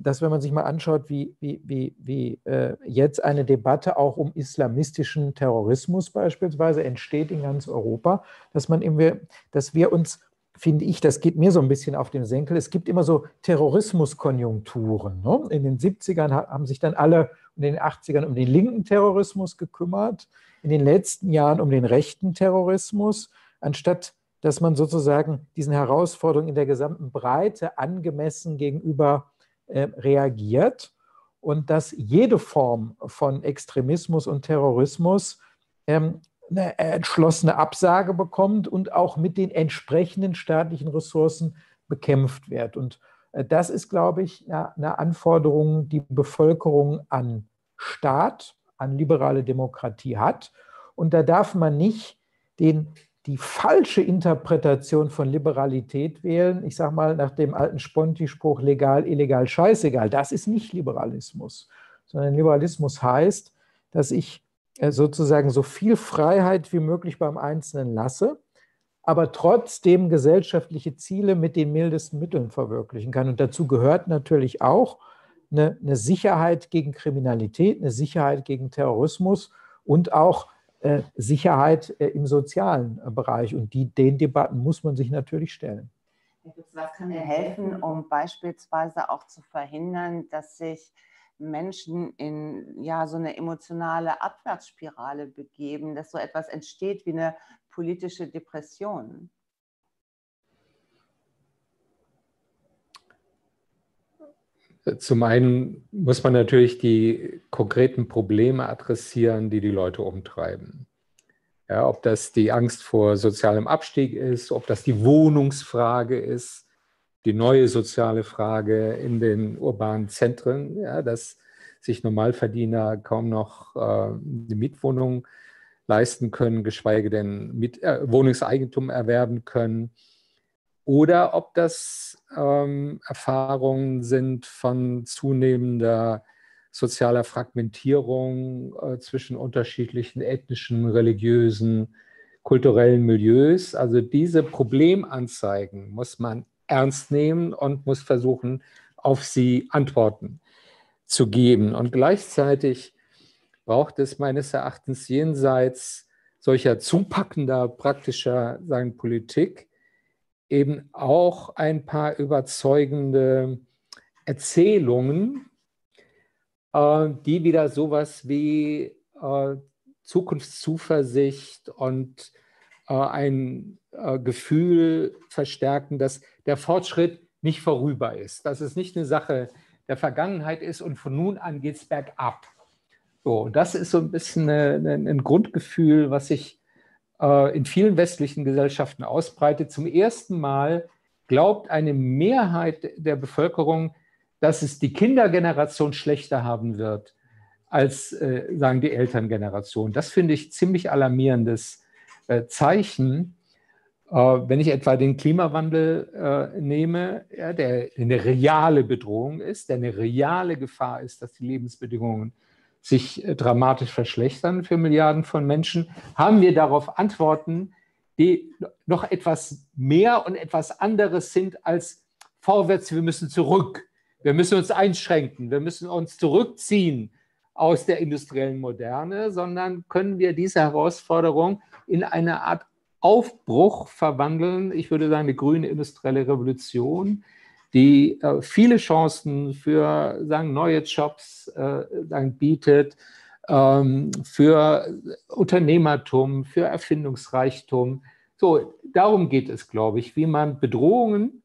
Speaker 2: dass wenn man sich mal anschaut, wie, wie, wie, wie äh, jetzt eine Debatte auch um islamistischen Terrorismus beispielsweise entsteht in ganz Europa, dass man eben, dass wir uns, finde ich, das geht mir so ein bisschen auf den Senkel, es gibt immer so Terrorismuskonjunkturen. Ne? In den 70ern haben sich dann alle in den 80ern um den linken Terrorismus gekümmert, in den letzten Jahren um den rechten Terrorismus, anstatt dass man sozusagen diesen Herausforderungen in der gesamten Breite angemessen gegenüber reagiert und dass jede Form von Extremismus und Terrorismus ähm, eine entschlossene Absage bekommt und auch mit den entsprechenden staatlichen Ressourcen bekämpft wird. Und äh, das ist, glaube ich, eine Anforderung, die Bevölkerung an Staat, an liberale Demokratie hat. Und da darf man nicht den die falsche Interpretation von Liberalität wählen, ich sage mal nach dem alten Sponti-Spruch legal, illegal, scheißegal, das ist nicht Liberalismus, sondern Liberalismus heißt, dass ich äh, sozusagen so viel Freiheit wie möglich beim Einzelnen lasse, aber trotzdem gesellschaftliche Ziele mit den mildesten Mitteln verwirklichen kann. Und dazu gehört natürlich auch eine, eine Sicherheit gegen Kriminalität, eine Sicherheit gegen Terrorismus und auch Sicherheit äh, im sozialen äh, Bereich. Und die, den Debatten muss man sich natürlich stellen.
Speaker 1: Was kann mir helfen, um beispielsweise auch zu verhindern, dass sich Menschen in ja, so eine emotionale Abwärtsspirale begeben, dass so etwas entsteht wie eine politische Depression?
Speaker 3: Zum einen muss man natürlich die konkreten Probleme adressieren, die die Leute umtreiben. Ja, ob das die Angst vor sozialem Abstieg ist, ob das die Wohnungsfrage ist, die neue soziale Frage in den urbanen Zentren, ja, dass sich Normalverdiener kaum noch äh, eine Mietwohnung leisten können, geschweige denn mit, äh, Wohnungseigentum erwerben können. Oder ob das ähm, Erfahrungen sind von zunehmender sozialer Fragmentierung äh, zwischen unterschiedlichen ethnischen, religiösen, kulturellen Milieus. Also diese Problemanzeigen muss man ernst nehmen und muss versuchen, auf sie Antworten zu geben. Und gleichzeitig braucht es meines Erachtens jenseits solcher zupackender praktischer sagen, Politik eben auch ein paar überzeugende Erzählungen, äh, die wieder sowas wie äh, Zukunftszuversicht und äh, ein Gefühl verstärken, dass der Fortschritt nicht vorüber ist, dass es nicht eine Sache der Vergangenheit ist und von nun an geht es bergab. So, das ist so ein bisschen ein Grundgefühl, was sich äh, in vielen westlichen Gesellschaften ausbreitet. Zum ersten Mal glaubt eine Mehrheit der Bevölkerung, dass es die Kindergeneration schlechter haben wird als, äh, sagen die Elterngeneration. Das finde ich ziemlich alarmierendes äh, Zeichen. Äh, wenn ich etwa den Klimawandel äh, nehme, ja, der eine reale Bedrohung ist, der eine reale Gefahr ist, dass die Lebensbedingungen sich äh, dramatisch verschlechtern für Milliarden von Menschen, haben wir darauf Antworten, die noch etwas mehr und etwas anderes sind als vorwärts, wir müssen zurück, wir müssen uns einschränken, wir müssen uns zurückziehen aus der industriellen Moderne, sondern können wir diese Herausforderung in eine Art Aufbruch verwandeln, ich würde sagen, eine grüne industrielle Revolution, die äh, viele Chancen für sagen, neue Jobs äh, sagen, bietet, ähm, für Unternehmertum, für Erfindungsreichtum. So, darum geht es, glaube ich, wie man Bedrohungen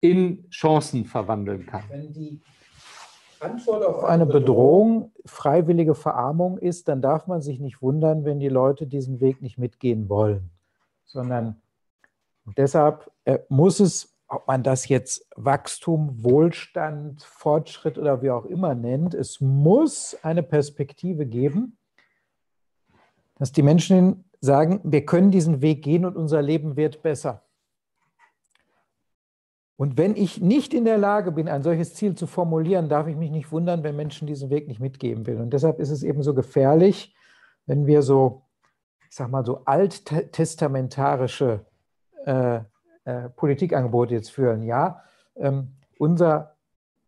Speaker 3: in Chancen verwandeln kann.
Speaker 2: Wenn die Antwort auf eine Bedrohung freiwillige Verarmung ist, dann darf man sich nicht wundern, wenn die Leute diesen Weg nicht mitgehen wollen, sondern deshalb äh, muss es ob man das jetzt Wachstum, Wohlstand, Fortschritt oder wie auch immer nennt, es muss eine Perspektive geben, dass die Menschen sagen, wir können diesen Weg gehen und unser Leben wird besser. Und wenn ich nicht in der Lage bin, ein solches Ziel zu formulieren, darf ich mich nicht wundern, wenn Menschen diesen Weg nicht mitgeben will. Und deshalb ist es eben so gefährlich, wenn wir so, ich sag mal, so alttestamentarische äh, äh, Politikangebot jetzt führen. Ja, ähm, unser,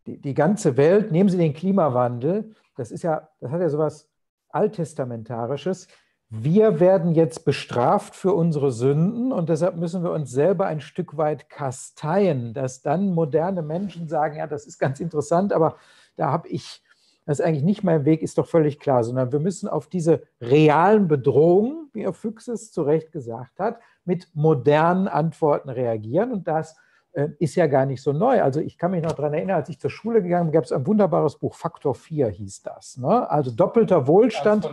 Speaker 2: die, die, ganze Welt, nehmen Sie den Klimawandel, das ist ja, das hat ja sowas Alttestamentarisches. Wir werden jetzt bestraft für unsere Sünden und deshalb müssen wir uns selber ein Stück weit kasteien, dass dann moderne Menschen sagen, ja, das ist ganz interessant, aber da habe ich das ist eigentlich nicht mein Weg, ist doch völlig klar, sondern wir müssen auf diese realen Bedrohungen, wie Herr Füchs es zu Recht gesagt hat, mit modernen Antworten reagieren. Und das äh, ist ja gar nicht so neu. Also ich kann mich noch daran erinnern, als ich zur Schule gegangen bin, gab es ein wunderbares Buch, Faktor 4 hieß das. Ne? Also doppelter Wohlstand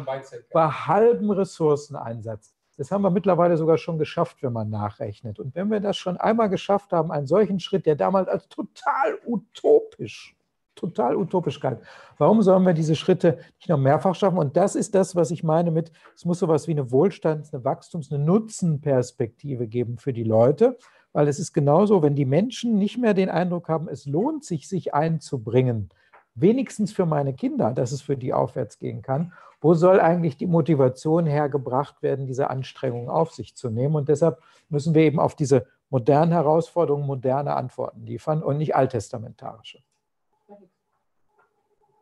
Speaker 2: bei halbem Ressourceneinsatz. Das haben wir mittlerweile sogar schon geschafft, wenn man nachrechnet. Und wenn wir das schon einmal geschafft haben, einen solchen Schritt, der damals als total utopisch total utopisch kalt. Warum sollen wir diese Schritte nicht noch mehrfach schaffen? Und das ist das, was ich meine mit, es muss so etwas wie eine Wohlstands-, eine Wachstums-, eine Nutzenperspektive geben für die Leute, weil es ist genauso, wenn die Menschen nicht mehr den Eindruck haben, es lohnt sich, sich einzubringen, wenigstens für meine Kinder, dass es für die aufwärts gehen kann. wo soll eigentlich die Motivation hergebracht werden, diese Anstrengungen auf sich zu nehmen? Und deshalb müssen wir eben auf diese modernen Herausforderungen moderne Antworten liefern und nicht alttestamentarische.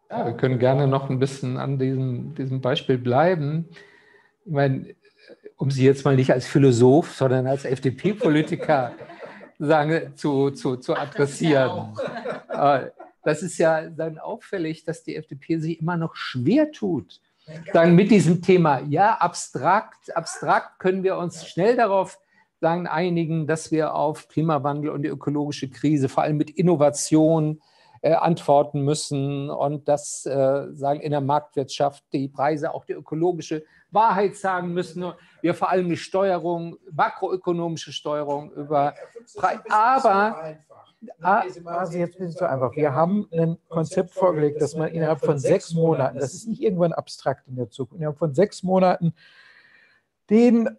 Speaker 3: Ja, wir können gerne noch ein bisschen an diesem, diesem Beispiel bleiben. Ich meine, um Sie jetzt mal nicht als Philosoph, sondern als FDP-Politiker (laughs) sagen, zu, zu, zu adressieren. (laughs) Äh, das ist ja dann auffällig, dass die FDP sich immer noch schwer tut, sagen, mit diesem Thema. Ja, abstrakt, abstrakt können wir uns schnell darauf sagen, einigen, dass wir auf Klimawandel und die ökologische Krise, vor allem mit Innovation, äh, antworten müssen und dass äh, sagen in der Marktwirtschaft die Preise auch die ökologische Wahrheit sagen müssen. Wir vor allem die Steuerung, makroökonomische Steuerung über Preise. Aber
Speaker 2: also jetzt bin ich so einfach. Wir haben ein Konzept vorgelegt, dass man innerhalb von sechs Monaten, das ist nicht irgendwann abstrakt in der Zukunft, innerhalb von sechs Monaten den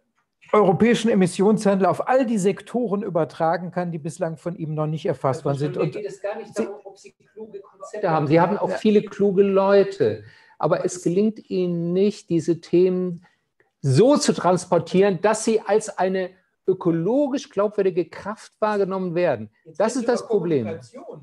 Speaker 2: europäischen Emissionshandel auf all die Sektoren übertragen kann, die bislang von ihm noch nicht erfasst worden sind.
Speaker 3: Und geht es gar nicht darum, ob Sie kluge Konzepte haben. Sie haben auch viele kluge Leute, aber es gelingt Ihnen nicht, diese Themen so zu transportieren, dass sie als eine ökologisch glaubwürdige Kraft wahrgenommen werden. Jetzt das ist das Problem.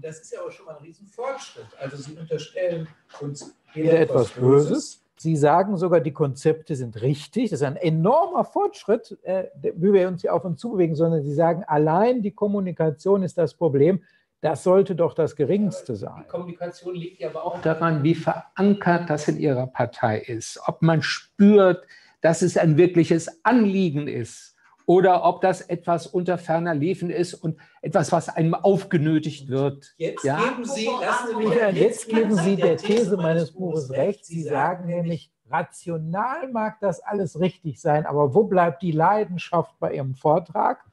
Speaker 4: Das ist ja auch schon mal ein Riesenfortschritt. Also Sie unterstellen uns
Speaker 2: wieder etwas Böses. Sie sagen sogar, die Konzepte sind richtig. Das ist ein enormer Fortschritt, äh, wie wir uns hier auf und zu bewegen, sondern Sie sagen, allein die Kommunikation ist das Problem. Das sollte doch das Geringste sein.
Speaker 3: Die Kommunikation liegt ja aber auch daran, wie verankert das in Ihrer Partei ist. Ob man spürt, dass es ein wirkliches Anliegen ist oder ob das etwas unter ferner Liefen ist und etwas, was einem aufgenötigt wird.
Speaker 2: Jetzt ja? geben Sie, lassen Sie mich, jetzt, jetzt geben Sie der These meines Buches recht. Sie sagen nämlich, rational mag das alles richtig sein, aber wo bleibt die Leidenschaft bei Ihrem Vortrag?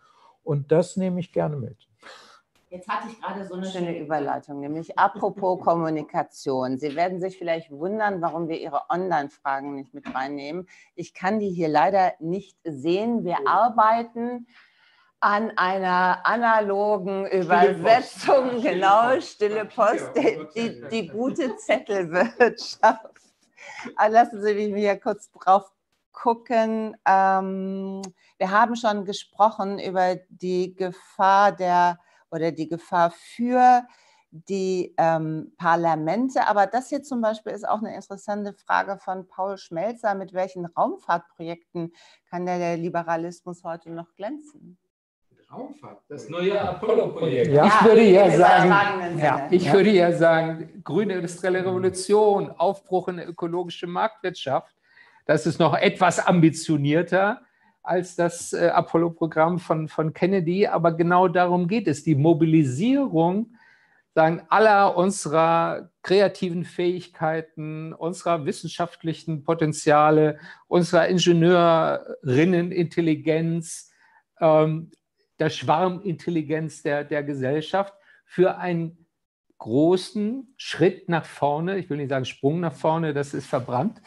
Speaker 2: Und das nehme ich gerne mit.
Speaker 1: Jetzt hatte ich gerade so eine schöne Überleitung, nämlich apropos (laughs) Kommunikation. Sie werden sich vielleicht wundern, warum wir Ihre Online-Fragen nicht mit reinnehmen. Ich kann die hier leider nicht sehen. Wir arbeiten an einer analogen Übersetzung, stille genau, stille Post, die, die, gute (laughs) Zettelwirtschaft. Lassen Sie mich hier kurz drauf gucken. Ähm, wir haben schon gesprochen über die Gefahr der oder die Gefahr für die ähm, Parlamente. Aber das hier zum Beispiel ist auch eine interessante Frage von Paul Schmelzer. Mit welchen Raumfahrtprojekten kann der, der Liberalismus heute noch glänzen?
Speaker 4: Raumfahrt, das neue Apollo-Projekt.
Speaker 3: Ja, ich würde ja sagen, ja, ich würde ja sagen, grüne industrielle Revolution, Aufbruch in eine ökologische Marktwirtschaft. Das ist noch etwas ambitionierter als das äh, Apollo-Programm von, von Kennedy. Aber genau darum geht es. Die Mobilisierung sagen, aller unserer kreativen Fähigkeiten, unserer wissenschaftlichen Potenziale, unserer Ingenieurinnen-Intelligenz, ähm, der Schwarmintelligenz der, der Gesellschaft für einen großen Schritt nach vorne, ich will nicht sagen Sprung nach vorne, das ist verbrannt,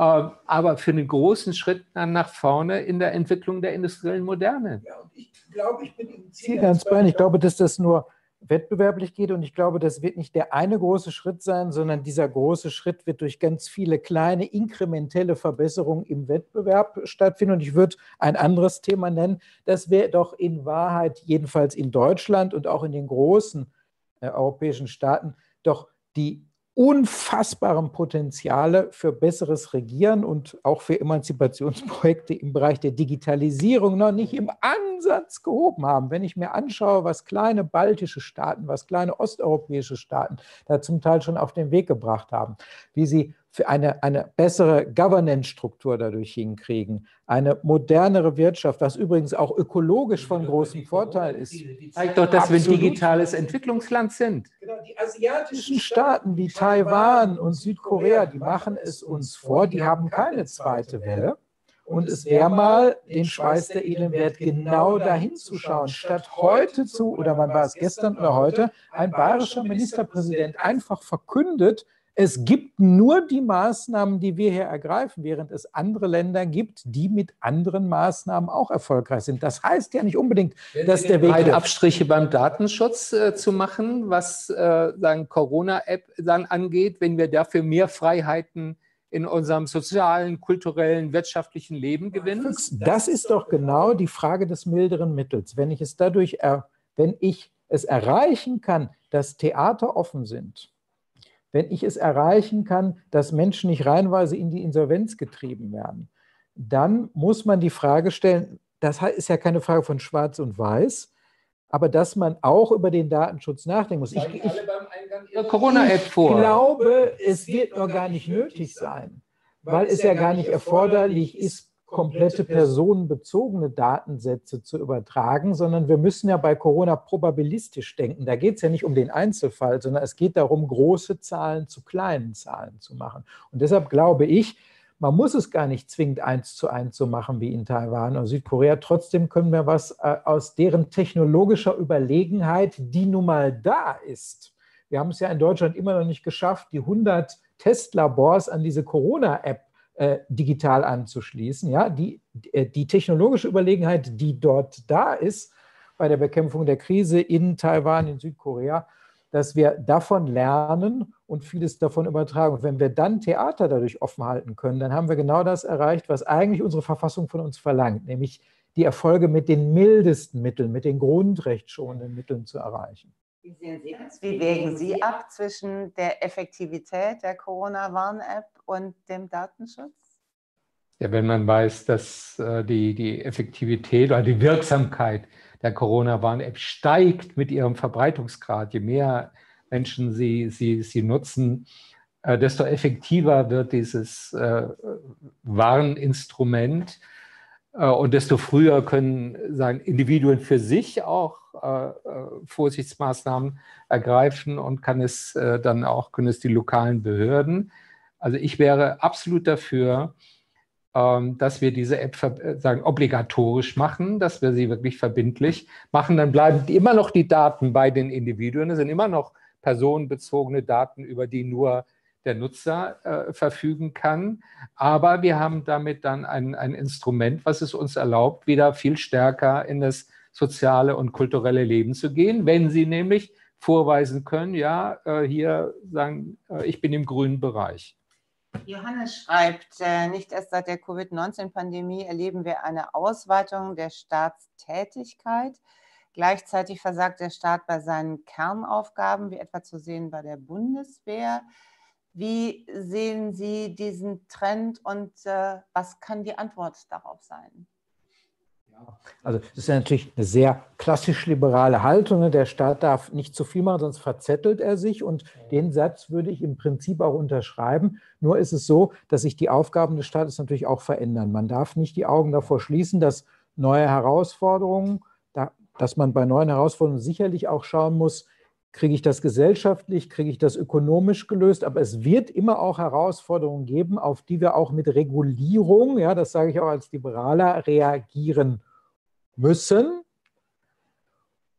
Speaker 3: aber für einen großen Schritt dann nach vorne in der Entwicklung der industriellen Moderne. Ja, und ich
Speaker 2: glaube, ich bin im Ziel ganz bei. Ich glaube, dass das nur wettbewerblich geht und ich glaube, das wird nicht der eine große Schritt sein, sondern dieser große Schritt wird durch ganz viele kleine inkrementelle Verbesserungen im Wettbewerb stattfinden. Und ich würde ein anderes Thema nennen, das wäre doch in Wahrheit, jedenfalls in Deutschland und auch in den großen äh, europäischen Staaten, doch die unfassbaren Potenziale für besseres Regieren und auch für Emanzipationsprojekte im Bereich der Digitalisierung noch nicht im Ansatz gehoben haben. Wenn ich mir anschaue, was kleine baltische Staaten, was kleine osteuropäische Staaten da zum Teil schon auf den Weg gebracht haben, wie sie für eine, eine bessere Governance-Struktur dadurch hinkriegen, eine modernere Wirtschaft, was übrigens auch ökologisch von großem Vorteil ist.
Speaker 3: Zeigt doch, dass Absolut. wir ein digitales Entwicklungsland sind.
Speaker 2: Genau, die asiatischen Staaten wie Taiwan und Südkorea, die machen es uns vor, die haben keine zweite Welle. Und es wäre mal den Schweiß der Elend wert, genau dahin zu schauen, statt heute zu, oder wann war es gestern oder heute, ein bayerischer Ministerpräsident einfach verkündet, es gibt nur die Maßnahmen, die wir hier ergreifen, während es andere Länder gibt, die mit anderen Maßnahmen auch erfolgreich sind. Das heißt ja nicht unbedingt, Wenn dass der Weg.
Speaker 3: Abstriche beim Datenschutz äh, zu machen, was äh, Corona-App dann angeht, wenn wir dafür mehr Freiheiten in unserem sozialen, kulturellen, wirtschaftlichen Leben gewinnst?
Speaker 2: Das ist doch genau die Frage des milderen Mittels. Wenn ich es dadurch, wenn ich es erreichen kann, dass Theater offen sind, wenn ich es erreichen kann, dass Menschen nicht reihenweise in die Insolvenz getrieben werden, dann muss man die Frage stellen, das ist ja keine Frage von Schwarz und Weiß, aber dass man auch über den Datenschutz nachdenken muss. Ich, ich, ich glaube, es wird nur gar nicht nötig sein, weil es ja gar nicht erforderlich ist, komplette personenbezogene Datensätze zu übertragen, sondern wir müssen ja bei Corona probabilistisch denken. Da geht es ja nicht um den Einzelfall, sondern es geht darum, große Zahlen zu kleinen Zahlen zu machen. Und deshalb glaube ich, man muss es gar nicht zwingend eins zu eins so machen wie in Taiwan oder Südkorea. Trotzdem können wir was äh, aus deren technologischer Überlegenheit, die nun mal da ist. Wir haben es ja in Deutschland immer noch nicht geschafft, die 100 Testlabors an diese Corona-App digital anzuschließen. Ja, die, äh, die technologische Überlegenheit, die dort da ist bei der Bekämpfung der Krise in Taiwan, in Südkorea, dass wir davon lernen und vieles davon übertragen. Und wenn wir dann Theater dadurch offen halten können, dann haben wir genau das erreicht, was eigentlich unsere Verfassung von uns verlangt, nämlich die Erfolge mit den mildesten Mitteln, mit den grundrechtsschonenden Mitteln zu erreichen.
Speaker 1: Wie sehen Sie das? Wie wägen Sie ab zwischen der Effektivität der Corona-Warn-App und dem Datenschutz?
Speaker 3: Ja, wenn man weiß, dass äh, die, die Effektivität oder die Wirksamkeit der Corona-Warn-App steigt mit ihrem Verbreitungsgrad. Je mehr Menschen sie, sie, sie nutzen, äh, desto effektiver wird dieses äh, Warninstrument und desto früher können sagen, Individuen für sich auch äh, äh, Vorsichtsmaßnahmen ergreifen und kann es äh, dann auch, können es die lokalen Behörden. Also ich wäre absolut dafür, ähm, dass wir diese App äh, sagen, obligatorisch machen, dass wir sie wirklich verbindlich machen. Dann bleiben immer noch die Daten bei den Individuen. Es sind immer noch personenbezogene Daten, über die nur der Nutzer äh, verfügen kann. Aber wir haben damit dann ein, ein Instrument, was es uns erlaubt, wieder viel stärker in das soziale und kulturelle Leben zu gehen, wenn sie nämlich vorweisen können, ja, äh, hier sagen, äh, ich bin im grünen Bereich.
Speaker 1: Johannes schreibt, äh, nicht erst seit der Covid-19-Pandemie erleben wir eine Ausweitung der Staatstätigkeit. Gleichzeitig versagt der Staat bei seinen Kernaufgaben, wie etwa zu sehen bei der Bundeswehr. Wie sehen Sie diesen Trend und äh, was kann die Antwort darauf sein?
Speaker 2: Also das ist ja natürlich eine sehr klassisch liberale Haltung. Ne? Der Staat darf nicht zu viel machen, sonst verzettelt er sich. Und den Satz würde ich im Prinzip auch unterschreiben. Nur ist es so, dass sich die Aufgaben des Staates natürlich auch verändern. Man darf nicht die Augen davor schließen, dass neue Herausforderungen, dass man bei neuen Herausforderungen sicherlich auch schauen muss, kriege ich das gesellschaftlich, kriege ich das ökonomisch gelöst, aber es wird immer auch Herausforderungen geben, auf die wir auch mit Regulierung, ja, das sage ich auch als Liberaler, reagieren müssen.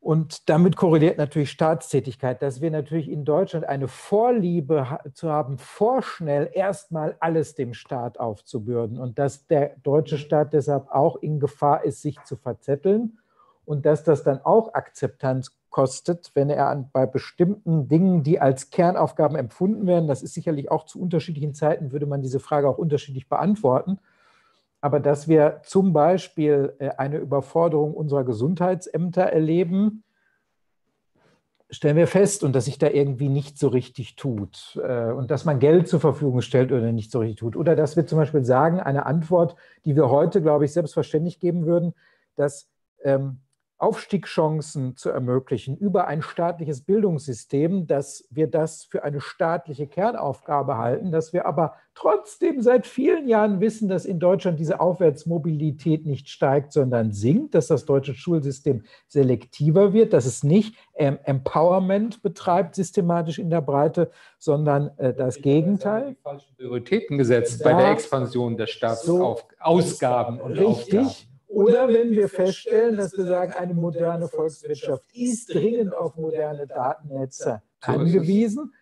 Speaker 2: Und damit korreliert natürlich Staatstätigkeit, dass wir natürlich in Deutschland eine Vorliebe zu haben, vorschnell erstmal alles dem Staat aufzubürden und dass der deutsche Staat deshalb auch in Gefahr ist, sich zu verzetteln und dass das dann auch Akzeptanz kostet, wenn er an, bei bestimmten Dingen, die als Kernaufgaben empfunden werden, das ist sicherlich auch zu unterschiedlichen Zeiten, würde man diese Frage auch unterschiedlich beantworten aber dass wir zum Beispiel äh, eine Überforderung unserer Gesundheitsämter erleben, stellen wir fest und dass sich da irgendwie nicht so richtig tut äh, und dass man Geld zur Verfügung stellt oder nicht so richtig tut. Oder dass wir zum Beispiel sagen, eine Antwort, die wir heute, glaube ich, selbstverständlich geben würden, dass ähm, Aufstiegschancen zu ermöglichen über ein staatliches Bildungssystem, dass wir das für eine staatliche Kernaufgabe halten, dass wir aber trotzdem seit vielen Jahren wissen, dass in Deutschland diese Aufwärtsmobilität nicht steigt, sondern sinkt, dass das deutsche Schulsystem selektiver wird, dass es nicht ähm, Empowerment betreibt systematisch in der Breite, sondern äh, das Gegenteil.
Speaker 3: Die falschen Prioritäten gesetzt bei der Expansion der Staatsausgaben
Speaker 2: so, und Richtig. Aufgaben. Oder wenn wir feststellen, dass wir sagen, eine moderne Volkswirtschaft ist dringend auf moderne Datennetze angewiesen.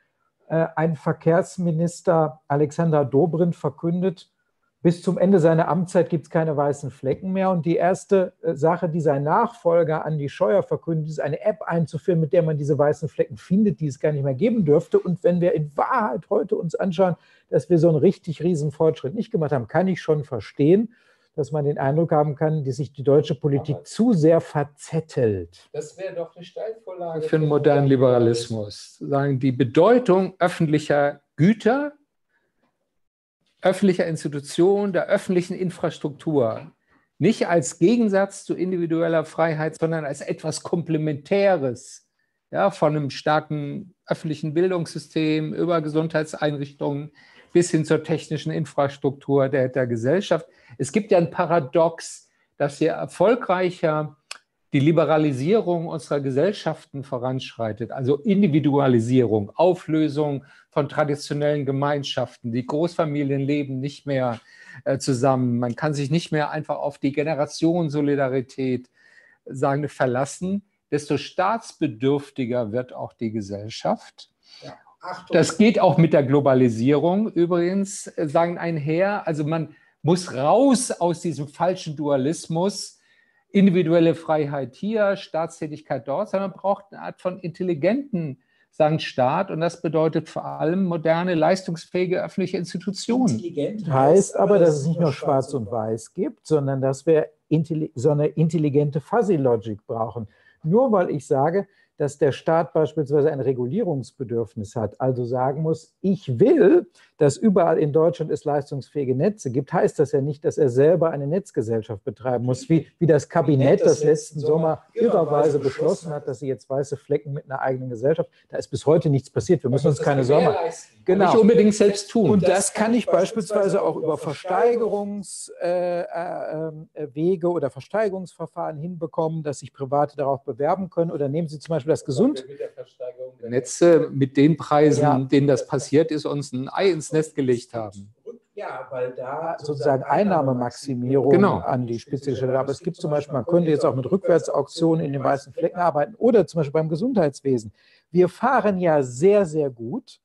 Speaker 2: Äh, ein Verkehrsminister Alexander Dobrindt verkündet bis zum Ende seiner Amtszeit gibt es keine weißen Flecken mehr. Und die erste äh, Sache, die sein Nachfolger Andi Scheuer verkündet, ist eine App einzuführen, mit der man diese weißen Flecken findet, die es gar nicht mehr geben dürfte. Und wenn wir in Wahrheit heute uns anschauen, dass wir so einen richtig riesen Fortschritt nicht gemacht haben, kann ich schon verstehen, dass man den Eindruck haben kann, dass sich die deutsche Politik Aber zu sehr verzettelt.
Speaker 3: Das wäre doch eine Steilvorlage für den modernen Liberalismus. Sagen die Bedeutung öffentlicher Güter öffentlicher Institutionen, der öffentlichen Infrastruktur nicht als Gegensatz zu individueller Freiheit, sondern als etwas Komplementäres ja, von einem starken öffentlichen Bildungssystem über Gesundheitseinrichtungen bis hin zur technischen Infrastruktur der, der Gesellschaft. Es gibt ja ein Paradox, dass je erfolgreicher die Liberalisierung unserer Gesellschaften voranschreitet, also Individualisierung, Auflösung von traditionellen Gemeinschaften. Die Großfamilien leben nicht mehr äh, zusammen. Man kann sich nicht mehr einfach auf die Generationensolidarität sagen, verlassen. Desto staatsbedürftiger wird auch die Gesellschaft. Ja. Das geht auch mit der Globalisierung übrigens, äh, sagen einher. Also man muss raus aus diesem falschen Dualismus individuelle Freiheit hier, Staatstätigkeit dort, sondern man braucht eine Art von intelligenten sagen Staat und das bedeutet vor allem moderne, leistungsfähige öffentliche Institutionen.
Speaker 2: Intelligent heißt aber, dass es nicht nur schwarz und weiß gibt, sondern dass wir so eine intelligente Fuzzy Logic brauchen. Nur weil ich sage, dass der Staat beispielsweise ein Regulierungsbedürfnis hat, also sagen muss, ich will, dass überall in Deutschland es leistungsfähige Netze gibt, heißt das ja nicht, dass er selber eine Netzgesellschaft betreiben muss, wie, wie das Kabinett das letzten Sommer irrerweise beschlossen hat, dass sie jetzt weiße Flecken mit einer eigenen Gesellschaft, da ist bis heute nichts passiert, wir müssen uns keine Sorgen machen.
Speaker 3: Genau. Nicht unbedingt selbst tun.
Speaker 2: Und das kann ich beispielsweise auch über Versteigerungswege äh, äh, oder Versteigerungsverfahren hinbekommen, dass sich Private darauf bewerben können. Oder nehmen Sie zum Beispiel das Gesund.
Speaker 3: Netze mit den Preisen, ja. denen das passiert ist, uns ein Ei ins Nest gelegt haben.
Speaker 2: Ja, weil da sozusagen Einnahmemaximierung genau. an die Spitze gestellt Aber es gibt zum Beispiel, man könnte jetzt auch mit Rückwärtsauktionen in den weißen Flecken arbeiten oder zum Beispiel beim Gesundheitswesen. Wir fahren ja sehr, sehr gut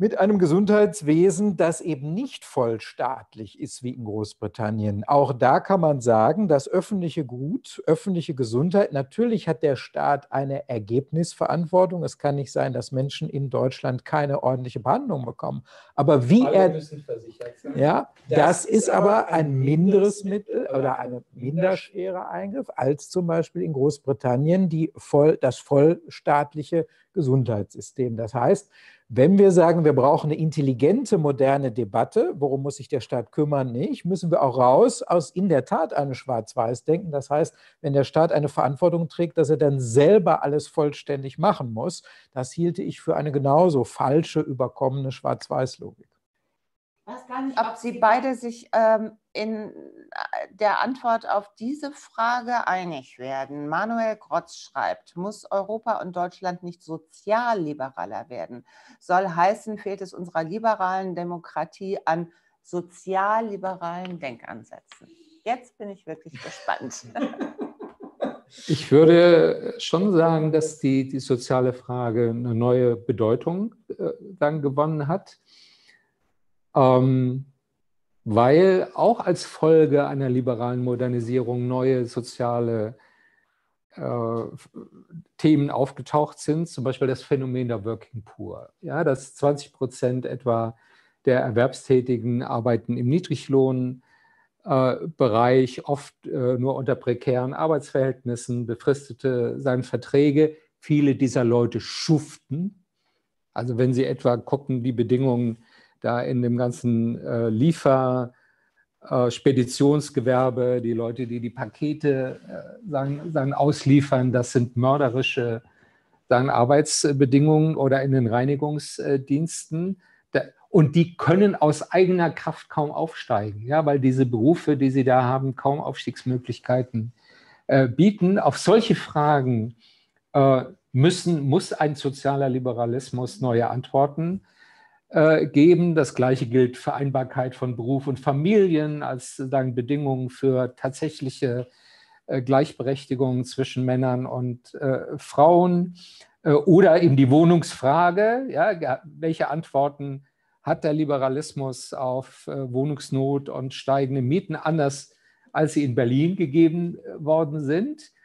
Speaker 2: mit einem Gesundheitswesen, das eben nicht vollstaatlich ist wie in Großbritannien. Auch da kann man sagen, das öffentliche Gut, öffentliche Gesundheit, natürlich hat der Staat eine Ergebnisverantwortung. Es kann nicht sein, dass Menschen in Deutschland keine ordentliche Behandlung bekommen. Aber wie Alle er. Ja, das, das ist aber ein minderes Mittel oder ein minder schwerer Eingriff als zum Beispiel in Großbritannien die voll, das vollstaatliche Gesundheitssystem. Das heißt, wenn wir sagen, wir brauchen eine intelligente, moderne Debatte, worum muss sich der Staat kümmern, nicht, müssen wir auch raus aus in der Tat einem Schwarz-Weiß-Denken. Das heißt, wenn der Staat eine Verantwortung trägt, dass er dann selber alles vollständig machen muss, das hielte ich für eine genauso falsche, überkommene Schwarz-Weiß-Logik
Speaker 1: nicht, ob Sie beide sich ähm, in äh, der Antwort auf diese Frage einig werden. Manuel Grotz schreibt, muss Europa und Deutschland nicht sozialliberaler werden? Soll heißen, fehlt es unserer liberalen Demokratie an sozialliberalen Denkansätzen? Jetzt bin ich wirklich gespannt. (laughs)
Speaker 3: Ich würde schon sagen, dass die, die soziale Frage eine neue Bedeutung äh, dann gewonnen hat ähm, weil auch als Folge einer liberalen Modernisierung neue soziale äh, Themen aufgetaucht sind, zum Beispiel das Phänomen der Working Poor. Ja, dass 20 Prozent etwa der Erwerbstätigen arbeiten im Niedriglohnbereich, äh, oft äh, nur unter prekären Arbeitsverhältnissen, befristete seien Verträge. Viele dieser Leute schuften. Also wenn Sie etwa gucken, die Bedingungen da in dem ganzen äh, Liefer- Speditionsgewerbe, die Leute, die die Pakete äh, sagen, sagen, ausliefern, das sind mörderische sagen, Arbeitsbedingungen oder in den Reinigungsdiensten. Und die können aus eigener Kraft kaum aufsteigen, ja, weil diese Berufe, die sie da haben, kaum Aufstiegsmöglichkeiten äh, bieten. Auf solche Fragen äh, müssen, muss ein sozialer Liberalismus neue Antworten äh, geben. Das gleiche gilt Vereinbarkeit von Beruf und Familien als sagen, Bedingungen für tatsächliche äh, Gleichberechtigung zwischen Männern und äh, Frauen. Äh, oder eben die Wohnungsfrage. Ja, welche Antworten hat der Liberalismus auf äh, Wohnungsnot und steigende Mieten anders, als sie in Berlin gegeben äh, worden sind, äh,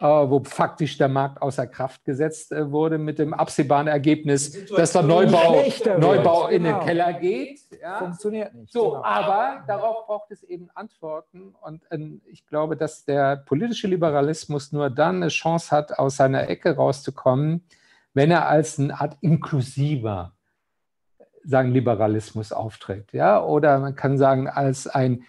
Speaker 3: wo faktisch der Markt außer Kraft gesetzt wurde mit dem absehbaren Ergebnis, dass der Neubau, Neubau in den genau. Keller geht.
Speaker 2: Ja. Funktioniert nicht.
Speaker 3: So, genau. aber darauf braucht es eben Antworten. Und ähm, ich glaube, dass der politische Liberalismus nur dann eine Chance hat, aus seiner Ecke rauszukommen, wenn er als eine Art inklusiver sagen, Liberalismus auftritt. Ja? Oder man kann sagen, als ein,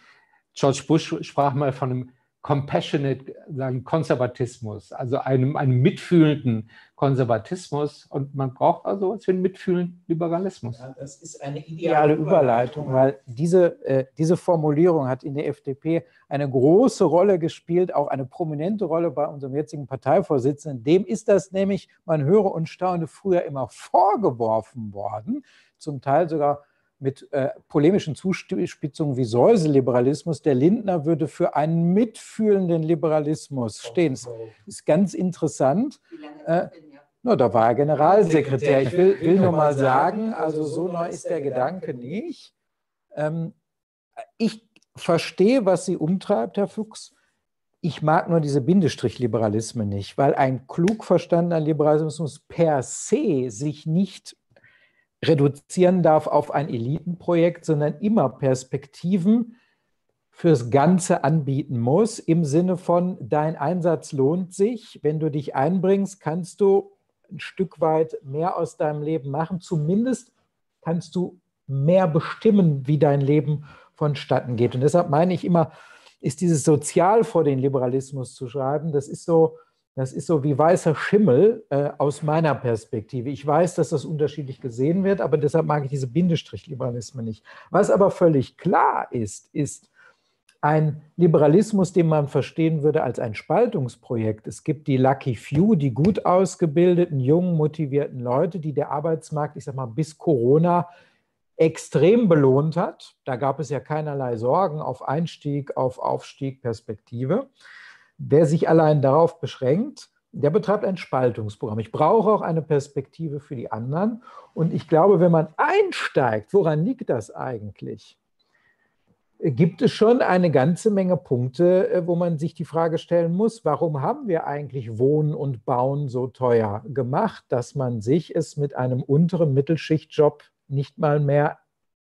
Speaker 3: George Bush sprach mal von einem compassionate sagen, Konservatismus, also einem, einem mitfühlenden Konservatismus. Und man braucht also was für einen mitfühlenden Liberalismus.
Speaker 2: Ja, das ist eine ideale Überleitung, weil diese, äh, diese Formulierung hat in der FDP eine große Rolle gespielt, auch eine prominente Rolle bei unserem jetzigen Parteivorsitzenden. Dem ist das nämlich, man höre und staune, früher immer vorgeworfen worden, zum Teil sogar mit äh, polemischen Zuspitzungen wie Säuseliberalismus. Der Lindner würde für einen mitfühlenden Liberalismus stehen. Das ist ganz interessant. Äh, no, da war er Generalsekretär. Ich will, will nur mal sagen, also so neu ist der Gedanke nicht. Ähm, ich verstehe, was Sie umtreibt, Herr Fuchs. Ich mag nur diese Bindestrich-Liberalismen nicht, weil ein klug verstandener Liberalismus per se sich nicht reduzieren darf auf ein Elitenprojekt, sondern immer Perspektiven fürs Ganze anbieten muss, im Sinne von, dein Einsatz lohnt sich. Wenn du dich einbringst, kannst du ein Stück weit mehr aus deinem Leben machen. Zumindest kannst du mehr bestimmen, wie dein Leben vonstatten geht. Und deshalb meine ich immer, ist dieses Sozial vor den Liberalismus zu schreiben, das ist so, das ist so wie weißer Schimmel äh, aus meiner Perspektive. Ich weiß, dass das unterschiedlich gesehen wird, aber deshalb mag ich diese Bindestrich-Liberalismen nicht. Was aber völlig klar ist, ist ein Liberalismus, den man verstehen würde als ein Spaltungsprojekt. Es gibt die Lucky Few, die gut ausgebildeten, jungen, motivierten Leute, die der Arbeitsmarkt, ich sag mal, bis Corona extrem belohnt hat. Da gab es ja keinerlei Sorgen auf Einstieg, auf Aufstieg, Perspektive. Wer sich allein darauf beschränkt, der betreibt ein Spaltungsprogramm. Ich brauche auch eine Perspektive für die anderen. Und ich glaube, wenn man einsteigt, woran liegt das eigentlich? Gibt es schon eine ganze Menge Punkte, äh, wo man sich die Frage stellen muss, warum haben wir eigentlich Wohnen und Bauen so teuer gemacht, dass man sich es mit einem unteren Mittelschichtjob nicht mal mehr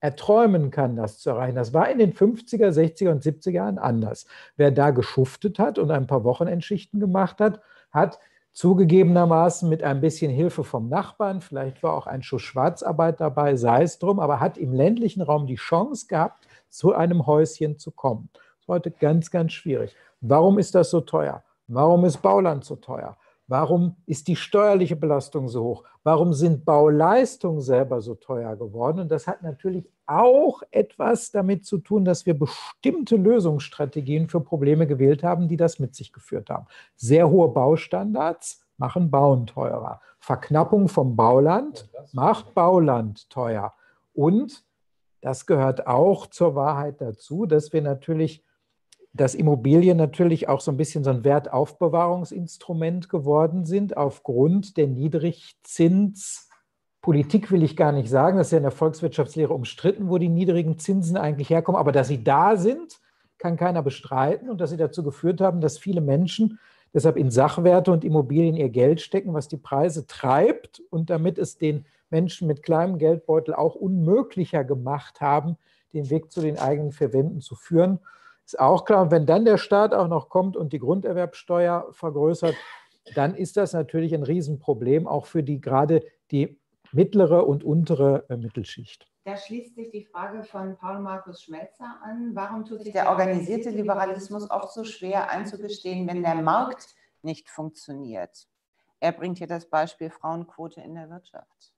Speaker 2: erträumen kann, das zu erreichen. Das war in den 50er, 60er und 70er Jahren anders. Wer da geschuftet hat und ein paar Wochenendschichten gemacht hat, hat zugegebenermaßen mit ein bisschen Hilfe vom Nachbarn, vielleicht war auch ein Schuss Schwarzarbeit dabei, sei es drum, aber hat im ländlichen Raum die Chance gehabt, zu einem Häuschen zu kommen. Das ist heute ganz, ganz schwierig. Warum ist das so teuer? Warum ist Bauland so teuer? Warum ist die steuerliche Belastung so hoch? Warum sind Bauleistungen selber so teuer geworden? Und das hat natürlich auch etwas damit zu tun, dass wir bestimmte Lösungsstrategien für Probleme gewählt haben, die das mit sich geführt haben. Sehr hohe Baustandards machen Bauen teurer. Verknappung vom Bauland macht Bauland teuer. Und das gehört auch zur Wahrheit dazu, dass wir natürlich dass Immobilien natürlich auch so ein bisschen so ein Wertaufbewahrungsinstrument geworden sind aufgrund der Niedrigzinspolitik, will ich gar nicht sagen. Das ist ja in der Volkswirtschaftslehre umstritten, wo die niedrigen Zinsen eigentlich herkommen. Aber dass sie da sind, kann keiner bestreiten und dass sie dazu geführt haben, dass viele Menschen deshalb in Sachwerte und Immobilien ihr Geld stecken, was die Preise treibt und damit es den Menschen mit kleinem Geldbeutel auch unmöglicher gemacht haben, den Weg zu den eigenen Verwenden zu führen. Ist auch klar. Und wenn dann der Staat auch noch kommt und die Grunderwerbsteuer vergrößert, dann ist das natürlich ein Riesenproblem, auch für die gerade die mittlere und untere äh, Mittelschicht.
Speaker 1: Da schließt sich die Frage von Paul Markus Schmelzer an. Warum tut sich der organisierte Liberalismus auch so schwer einzugestehen, wenn der Markt nicht funktioniert? Er bringt hier das Beispiel Frauenquote in der Wirtschaft.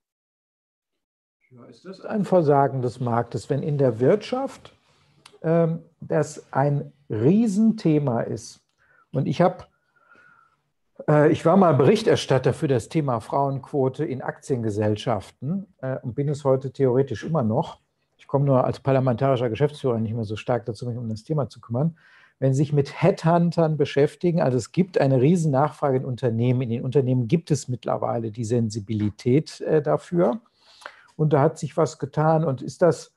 Speaker 2: Ja, ist das ein Versagen des Marktes, wenn in der Wirtschaft ähm, das ein Riesenthema ist. Und ich habe, äh, ich war mal Berichterstatter für das Thema Frauenquote in Aktiengesellschaften äh, und bin es heute theoretisch immer noch. Ich komme nur als parlamentarischer Geschäftsführer nicht mehr so stark dazu, mich um das Thema zu kümmern. Wenn Sie sich mit Headhuntern beschäftigen, also es gibt eine riesen Nachfrage in Unternehmen. In den Unternehmen gibt es mittlerweile die Sensibilität äh, dafür. und da hat sich was getan. Und ist das,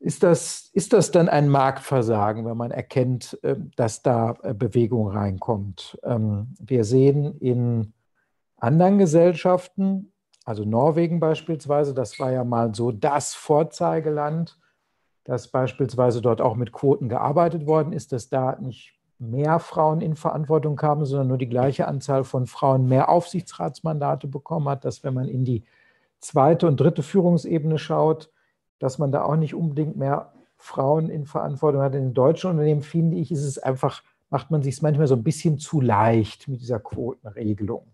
Speaker 2: ist das, ist das dann ein Marktversagen, wenn man erkennt, äh, dass da äh, Bewegung reinkommt? Ähm, wir sehen in anderen Gesellschaften, also Norwegen beispielsweise, das war ja mal so das Vorzeigeland, dass beispielsweise dort auch mit Quoten gearbeitet worden ist, dass da nicht mehr Frauen in Verantwortung kamen, sondern nur die gleiche Anzahl von Frauen mehr Aufsichtsratsmandate bekommen hat, dass wenn man in die zweite und dritte Führungsebene schaut, dass man da auch nicht unbedingt mehr Frauen in Verantwortung hat. In deutschen Unternehmen, finde ich, ist es einfach, macht man sich manchmal so ein bisschen zu leicht mit dieser Quotenregelung.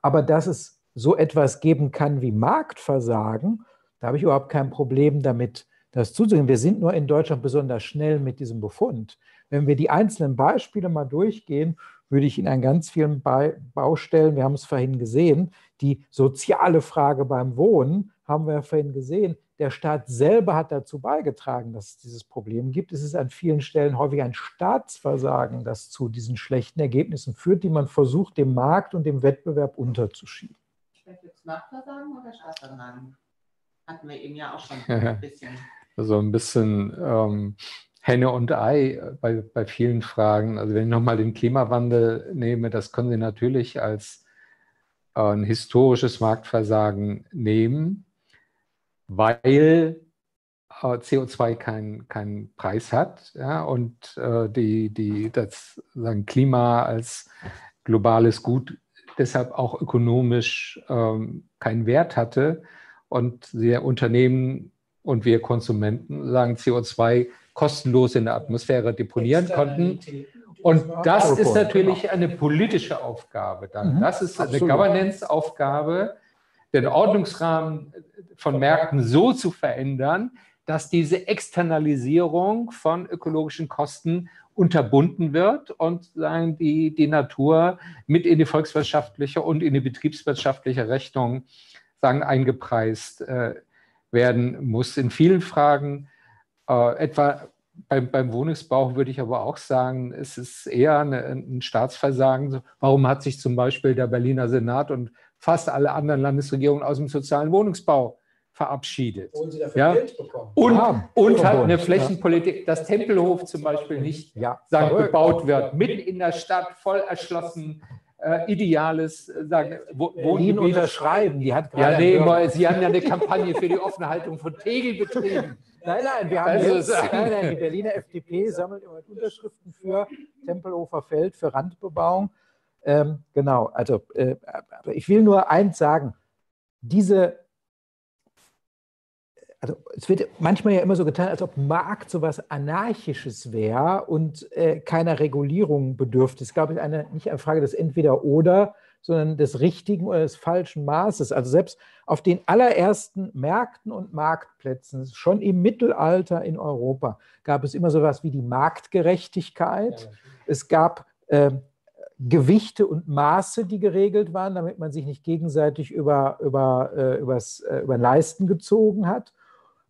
Speaker 2: Aber dass es so etwas geben kann wie Marktversagen, da habe ich überhaupt kein Problem damit, das zuzugeben. Wir sind nur in Deutschland besonders schnell mit diesem Befund. Wenn wir die einzelnen Beispiele mal durchgehen, würde ich in an ganz vielen Baustellen, wir haben es vorhin gesehen, die soziale Frage beim Wohnen, haben wir vorhin gesehen, der Staat selber hat dazu beigetragen, dass es dieses Problem gibt. Es ist an vielen Stellen häufig ein Staatsversagen, das zu diesen schlechten Ergebnissen führt, die man versucht, dem Markt und dem Wettbewerb unterzuschieben.
Speaker 1: Marktversagen oder Staatsversagen? Hatten wir eben ja auch schon (laughs) ein bisschen.
Speaker 3: Also ein bisschen ähm, Henne und Ei bei, bei vielen Fragen. Also wenn ich nochmal den Klimawandel nehme, das können Sie natürlich als äh, ein historisches Marktversagen nehmen weil äh, CO2 keinen kein Preis hat ja, und äh, die, die, das sagen, Klima als globales Gut deshalb auch ökonomisch ähm, keinen Wert hatte und wir Unternehmen und wir Konsumenten sagen CO2 kostenlos in der Atmosphäre deponieren konnten. Und das ist natürlich eine politische Aufgabe dann. Mhm. Das ist eine Governance-Aufgabe, den Ordnungsrahmen von Märkten so zu verändern, dass diese Externalisierung von ökologischen Kosten unterbunden wird und sagen, die, die Natur mit in die volkswirtschaftliche und in die betriebswirtschaftliche Rechnung sagen, eingepreist äh, werden muss. In vielen Fragen, äh, etwa beim, beim, Wohnungsbau würde ich aber auch sagen, es ist eher eine, ein Staatsversagen. Warum hat sich zum Beispiel der Berliner Senat und fast alle anderen Landesregierungen aus dem sozialen Wohnungsbau verabschiedet. Und sie dafür ja? Geld bekommen. Und, ja, und hat eine Flächenpolitik, dass Tempelhof zum Beispiel nicht ja, sagen, gebaut wird, mitten in der Stadt, voll erschlossen, äh, ideales äh, sagen,
Speaker 2: wo, Berlin unterschreiben. Die hat
Speaker 3: ja, nee, mal, Sie haben ja eine Kampagne für die offene Haltung von Tegel betrieben.
Speaker 2: Nein, nein, wir haben also, jetzt, nein, nein, die Berliner FDP sammelt immer Unterschriften für Tempelhofer Feld, für Randbebauung. Ähm, genau, also äh, ich will nur eins sagen, diese also es wird manchmal ja immer so getan, als ob Markt so etwas Anarchisches wäre und äh, keiner Regulierung bedürfte. Es ist, glaube ich, eine, nicht eine Frage des Entweder-Oder, sondern des richtigen oder des falschen Maßes. Also selbst auf den allerersten Märkten und Marktplätzen, schon im Mittelalter in Europa, gab es immer so etwas wie die Marktgerechtigkeit. Ja, es gab äh, Gewichte und Maße, die geregelt waren, damit man sich nicht gegenseitig über, über, äh, übers, äh, über Leisten gezogen hat.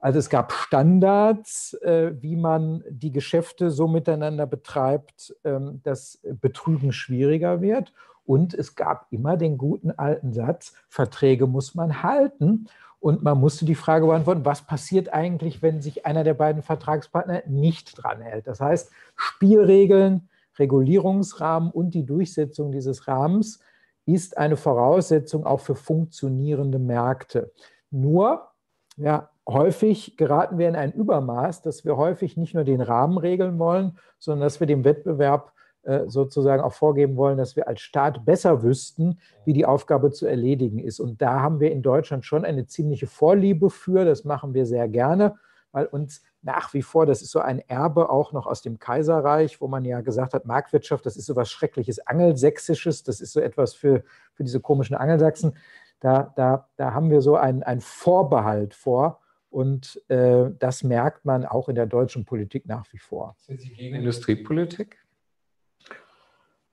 Speaker 2: Also es gab Standards, äh, wie man die Geschäfte so miteinander betreibt, ähm, dass Betrügen schwieriger wird. Und es gab immer den guten alten Satz, Verträge muss man halten. Und man musste die Frage beantworten, was passiert eigentlich, wenn sich einer der beiden Vertragspartner nicht dran hält. Das heißt, Spielregeln, Regulierungsrahmen und die Durchsetzung dieses Rahmens ist eine Voraussetzung auch für funktionierende Märkte. Nur, ja, häufig geraten wir in ein Übermaß, dass wir häufig nicht nur den Rahmen regeln wollen, sondern dass wir dem Wettbewerb äh, sozusagen auch vorgeben wollen, dass wir als Staat besser wüssten, wie die Aufgabe zu erledigen ist. Und da haben wir in Deutschland schon eine ziemliche Vorliebe für. Das machen wir sehr gerne, weil uns nach wie vor, das ist so ein Erbe auch noch aus dem Kaiserreich, wo man ja gesagt hat, Marktwirtschaft, das ist so was Schreckliches Angelsächsisches, das ist so etwas für, für diese komischen Angelsachsen. Da, da, da haben wir so einen Vorbehalt vor. Und äh, das merkt man auch in der deutschen Politik nach wie vor.
Speaker 3: Sind Sie gegen Industriepolitik?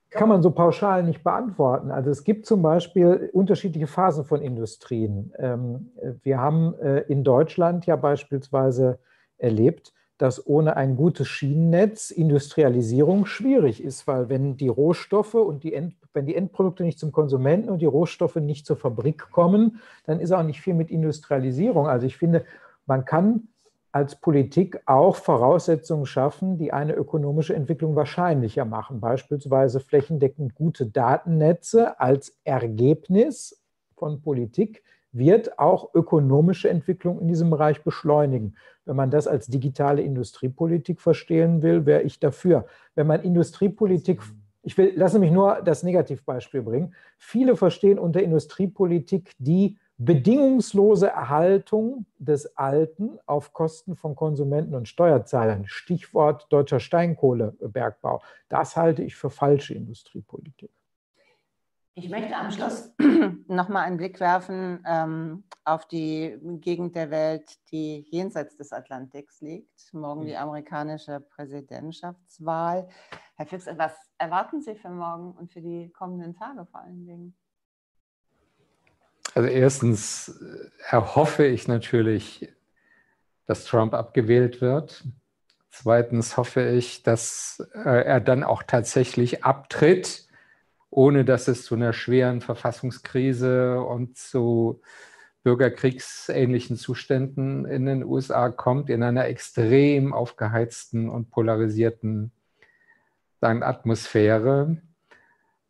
Speaker 2: Kann man so pauschal nicht beantworten. Also es gibt zum Beispiel unterschiedliche Phasen von Industrien. Ähm, wir haben äh, in Deutschland ja beispielsweise erlebt, dass ohne ein gutes Schienennetz Industrialisierung schwierig ist, weil wenn die Rohstoffe und die End wenn die Endprodukte nicht zum Konsumenten und die Rohstoffe nicht zur Fabrik kommen, dann ist auch nicht viel mit Industrialisierung. Also ich finde, man kann als Politik auch Voraussetzungen schaffen, die eine ökonomische Entwicklung wahrscheinlicher machen. Beispielsweise flächendeckend gute Datennetze als Ergebnis von Politik wird auch ökonomische Entwicklung in diesem Bereich beschleunigen. Wenn man das als digitale Industriepolitik verstehen will, wäre ich dafür. Wenn man Industriepolitik, ich will, lasse mich nur das Negativbeispiel bringen. Viele verstehen unter Industriepolitik die bedingungslose Erhaltung des Alten auf Kosten von Konsumenten und Steuerzahlern. Stichwort deutscher Steinkohlebergbau. Das halte ich für falsche Industriepolitik.
Speaker 1: Ich möchte am Schluss (clears throat) nochmal einen Blick werfen ähm, auf die Gegend der Welt, die jenseits des Atlantiks liegt. Morgen die amerikanische Präsidentschaftswahl. Herr Fix, was erwarten Sie für morgen und für die kommenden Tage vor allen Dingen?
Speaker 3: Also erstens erhoffe ich natürlich, dass Trump abgewählt wird. Zweitens hoffe ich, dass äh, er dann auch tatsächlich abtritt ohne dass es zu einer schweren Verfassungskrise und zu bürgerkriegsähnlichen Zuständen in den USA kommt, in einer extrem aufgeheizten und polarisierten Atmosphäre.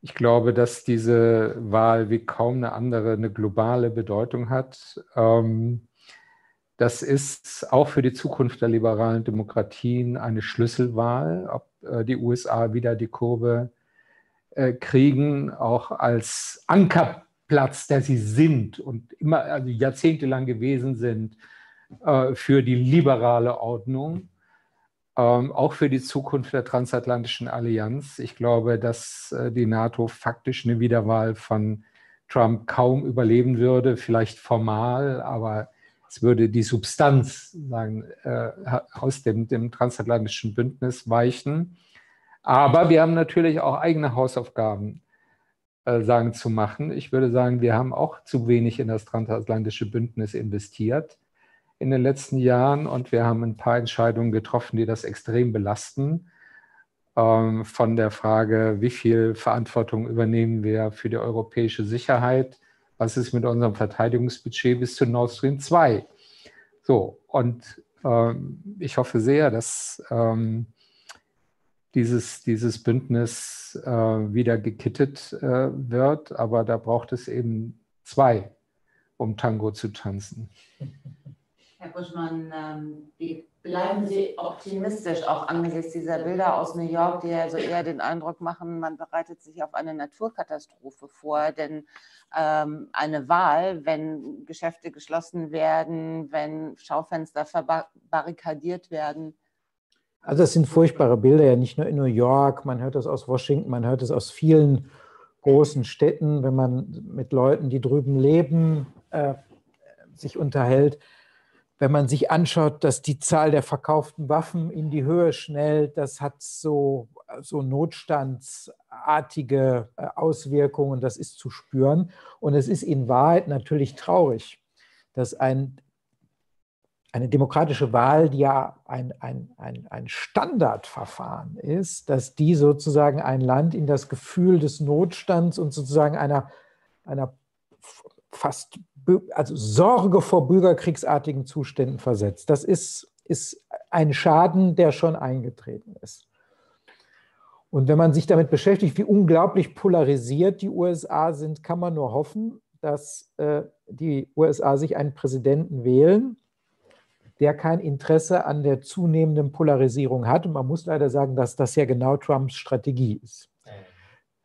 Speaker 3: Ich glaube, dass diese Wahl wie kaum eine andere eine globale Bedeutung hat. Ähm, das ist auch für die Zukunft der liberalen Demokratien eine Schlüsselwahl, ob äh, die USA wieder die Kurve äh, kriegen, auch als Ankerplatz, der sie sind und immer also jahrzehntelang gewesen sind äh, für die liberale Ordnung, ähm, auch für die Zukunft der transatlantischen Allianz. Ich glaube, dass äh, die NATO faktisch eine Wiederwahl von Trump kaum überleben würde, vielleicht formal, aber es würde die Substanz sagen, aus dem, dem transatlantischen Bündnis weichen. Aber wir haben natürlich auch eigene Hausaufgaben äh, sagen zu machen. Ich würde sagen, wir haben auch zu wenig in das transatlantische Bündnis investiert in den letzten Jahren und wir haben ein paar Entscheidungen getroffen, die das extrem belasten. Ähm, von der Frage, wie viel Verantwortung übernehmen wir für die europäische Sicherheit? Was ist mit unserem Verteidigungsbudget bis zu Nord Stream 2? So, und ähm, ich hoffe sehr, dass ähm, dieses, dieses Bündnis äh, wieder gekittet äh, wird. Aber da braucht es eben zwei, um Tango zu tanzen. (laughs)
Speaker 1: Herr Buschmann, ähm, bleiben Sie optimistisch, auch angesichts dieser Bilder aus New York, die also eher den Eindruck machen, man bereitet sich auf eine Naturkatastrophe vor. Denn ähm, eine Wahl, wenn Geschäfte geschlossen werden, wenn Schaufenster verbarrikadiert werden,
Speaker 2: also das sind furchtbare Bilder, ja nicht nur in New York, man hört das aus Washington, man hört es aus vielen großen Städten, wenn man mit Leuten, die drüben leben, äh, sich unterhält. Wenn man sich anschaut, dass die Zahl der verkauften Waffen in die Höhe schnellt, das hat so, so notstandsartige äh, Auswirkungen, das ist zu spüren. Und es ist in Wahrheit natürlich traurig, dass ein eine demokratische Wahl, die ja ein, ein, ein, ein Standardverfahren ist, dass die sozusagen ein Land in das Gefühl des Notstands und sozusagen einer, einer fast also Sorge vor bürgerkriegsartigen Zuständen versetzt. Das ist, ist ein Schaden, der schon eingetreten ist. Und wenn man sich damit beschäftigt, wie unglaublich polarisiert die USA sind, kann man nur hoffen, dass äh, die USA sich einen Präsidenten wählen, der kein Interesse an der zunehmenden Polarisierung hat. Und man muss leider sagen, dass das ja genau Trumps Strategie ist.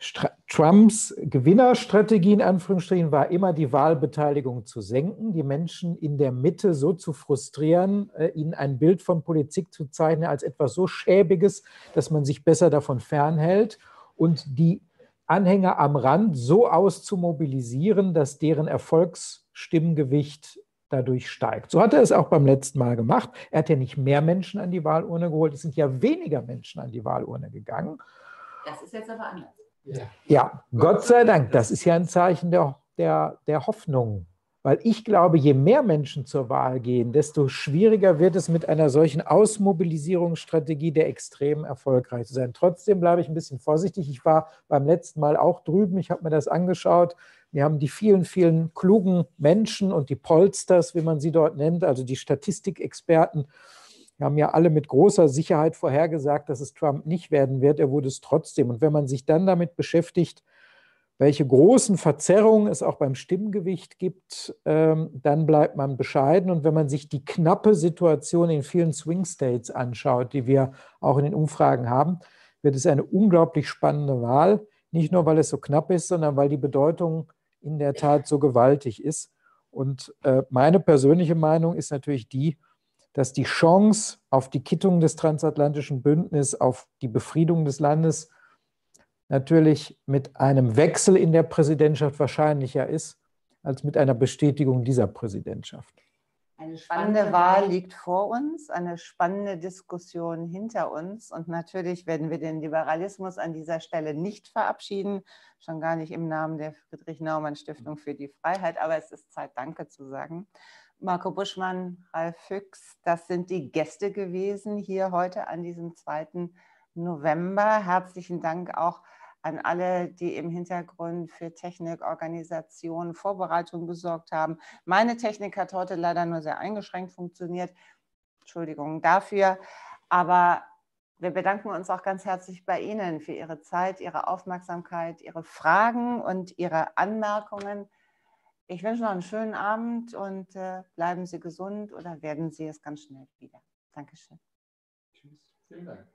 Speaker 2: Stra Trumps Gewinnerstrategie in Anführungsstrichen war immer die Wahlbeteiligung zu senken, die Menschen in der Mitte so zu frustrieren, äh, ihnen ein Bild von Politik zu zeichnen als etwas so schäbiges, dass man sich besser davon fernhält und die Anhänger am Rand so auszumobilisieren, dass deren Erfolgsstimmgewicht dadurch steigt. So hat er es auch beim letzten Mal gemacht. Er hat ja nicht mehr Menschen an die Wahlurne geholt, es sind ja weniger Menschen an die Wahlurne gegangen.
Speaker 1: Das ist jetzt aber anders.
Speaker 2: Ja, Gott sei Dank, das ist ja ein Zeichen der, der, der Hoffnung Weil ich glaube, je mehr Menschen zur Wahl gehen, desto schwieriger wird es mit einer solchen Ausmobilisierungsstrategie der Extremen erfolgreich zu sein. Trotzdem bleibe ich ein bisschen vorsichtig. Ich war beim letzten Mal auch drüben, ich habe mir das angeschaut. Wir haben die vielen, vielen klugen Menschen und die Polsters, wie man sie dort nennt, also die Statistikexperten, wir haben ja alle mit großer Sicherheit vorhergesagt, dass es Trump nicht werden wird. Er wurde es trotzdem. Und wenn man sich dann damit beschäftigt, welche großen Verzerrungen es auch beim Stimmgewicht gibt, ähm, dann bleibt man bescheiden. Und wenn man sich die knappe Situation in vielen Swing States anschaut, die wir auch in den Umfragen haben, wird es eine unglaublich spannende Wahl. Nicht nur, weil es so knapp ist, sondern weil die Bedeutung in der Tat so gewaltig ist. Und äh, meine persönliche Meinung ist natürlich die, dass die Chance auf die Kittung des transatlantischen Bündnisses, auf die Befriedung des Landes natürlich mit einem Wechsel in der Präsidentschaft wahrscheinlicher ist als mit einer Bestätigung dieser Präsidentschaft.
Speaker 1: Eine spannende Wahl liegt vor uns, eine spannende Diskussion hinter uns. Und natürlich werden wir den Liberalismus an dieser Stelle nicht verabschieden, schon gar nicht im Namen der Friedrich-Naumann-Stiftung für die Freiheit. Aber es ist Zeit, Danke zu sagen. Marco Buschmann, Ralf Füchs, das sind die Gäste gewesen hier heute an diesem 2. November. Herzlichen Dank auch an alle, die im Hintergrund für Technik, Organisation, Vorbereitung gesorgt haben. Meine Technik hat heute leider nur sehr eingeschränkt funktioniert. Entschuldigung dafür. Aber wir bedanken uns auch ganz herzlich bei Ihnen für Ihre Zeit, Ihre Aufmerksamkeit, Ihre Fragen und Ihre Anmerkungen. Ich wünsche noch einen schönen Abend und äh, bleiben Sie gesund oder werden Sie es ganz schnell wieder. Dankeschön. Tschüss. Vielen Dank.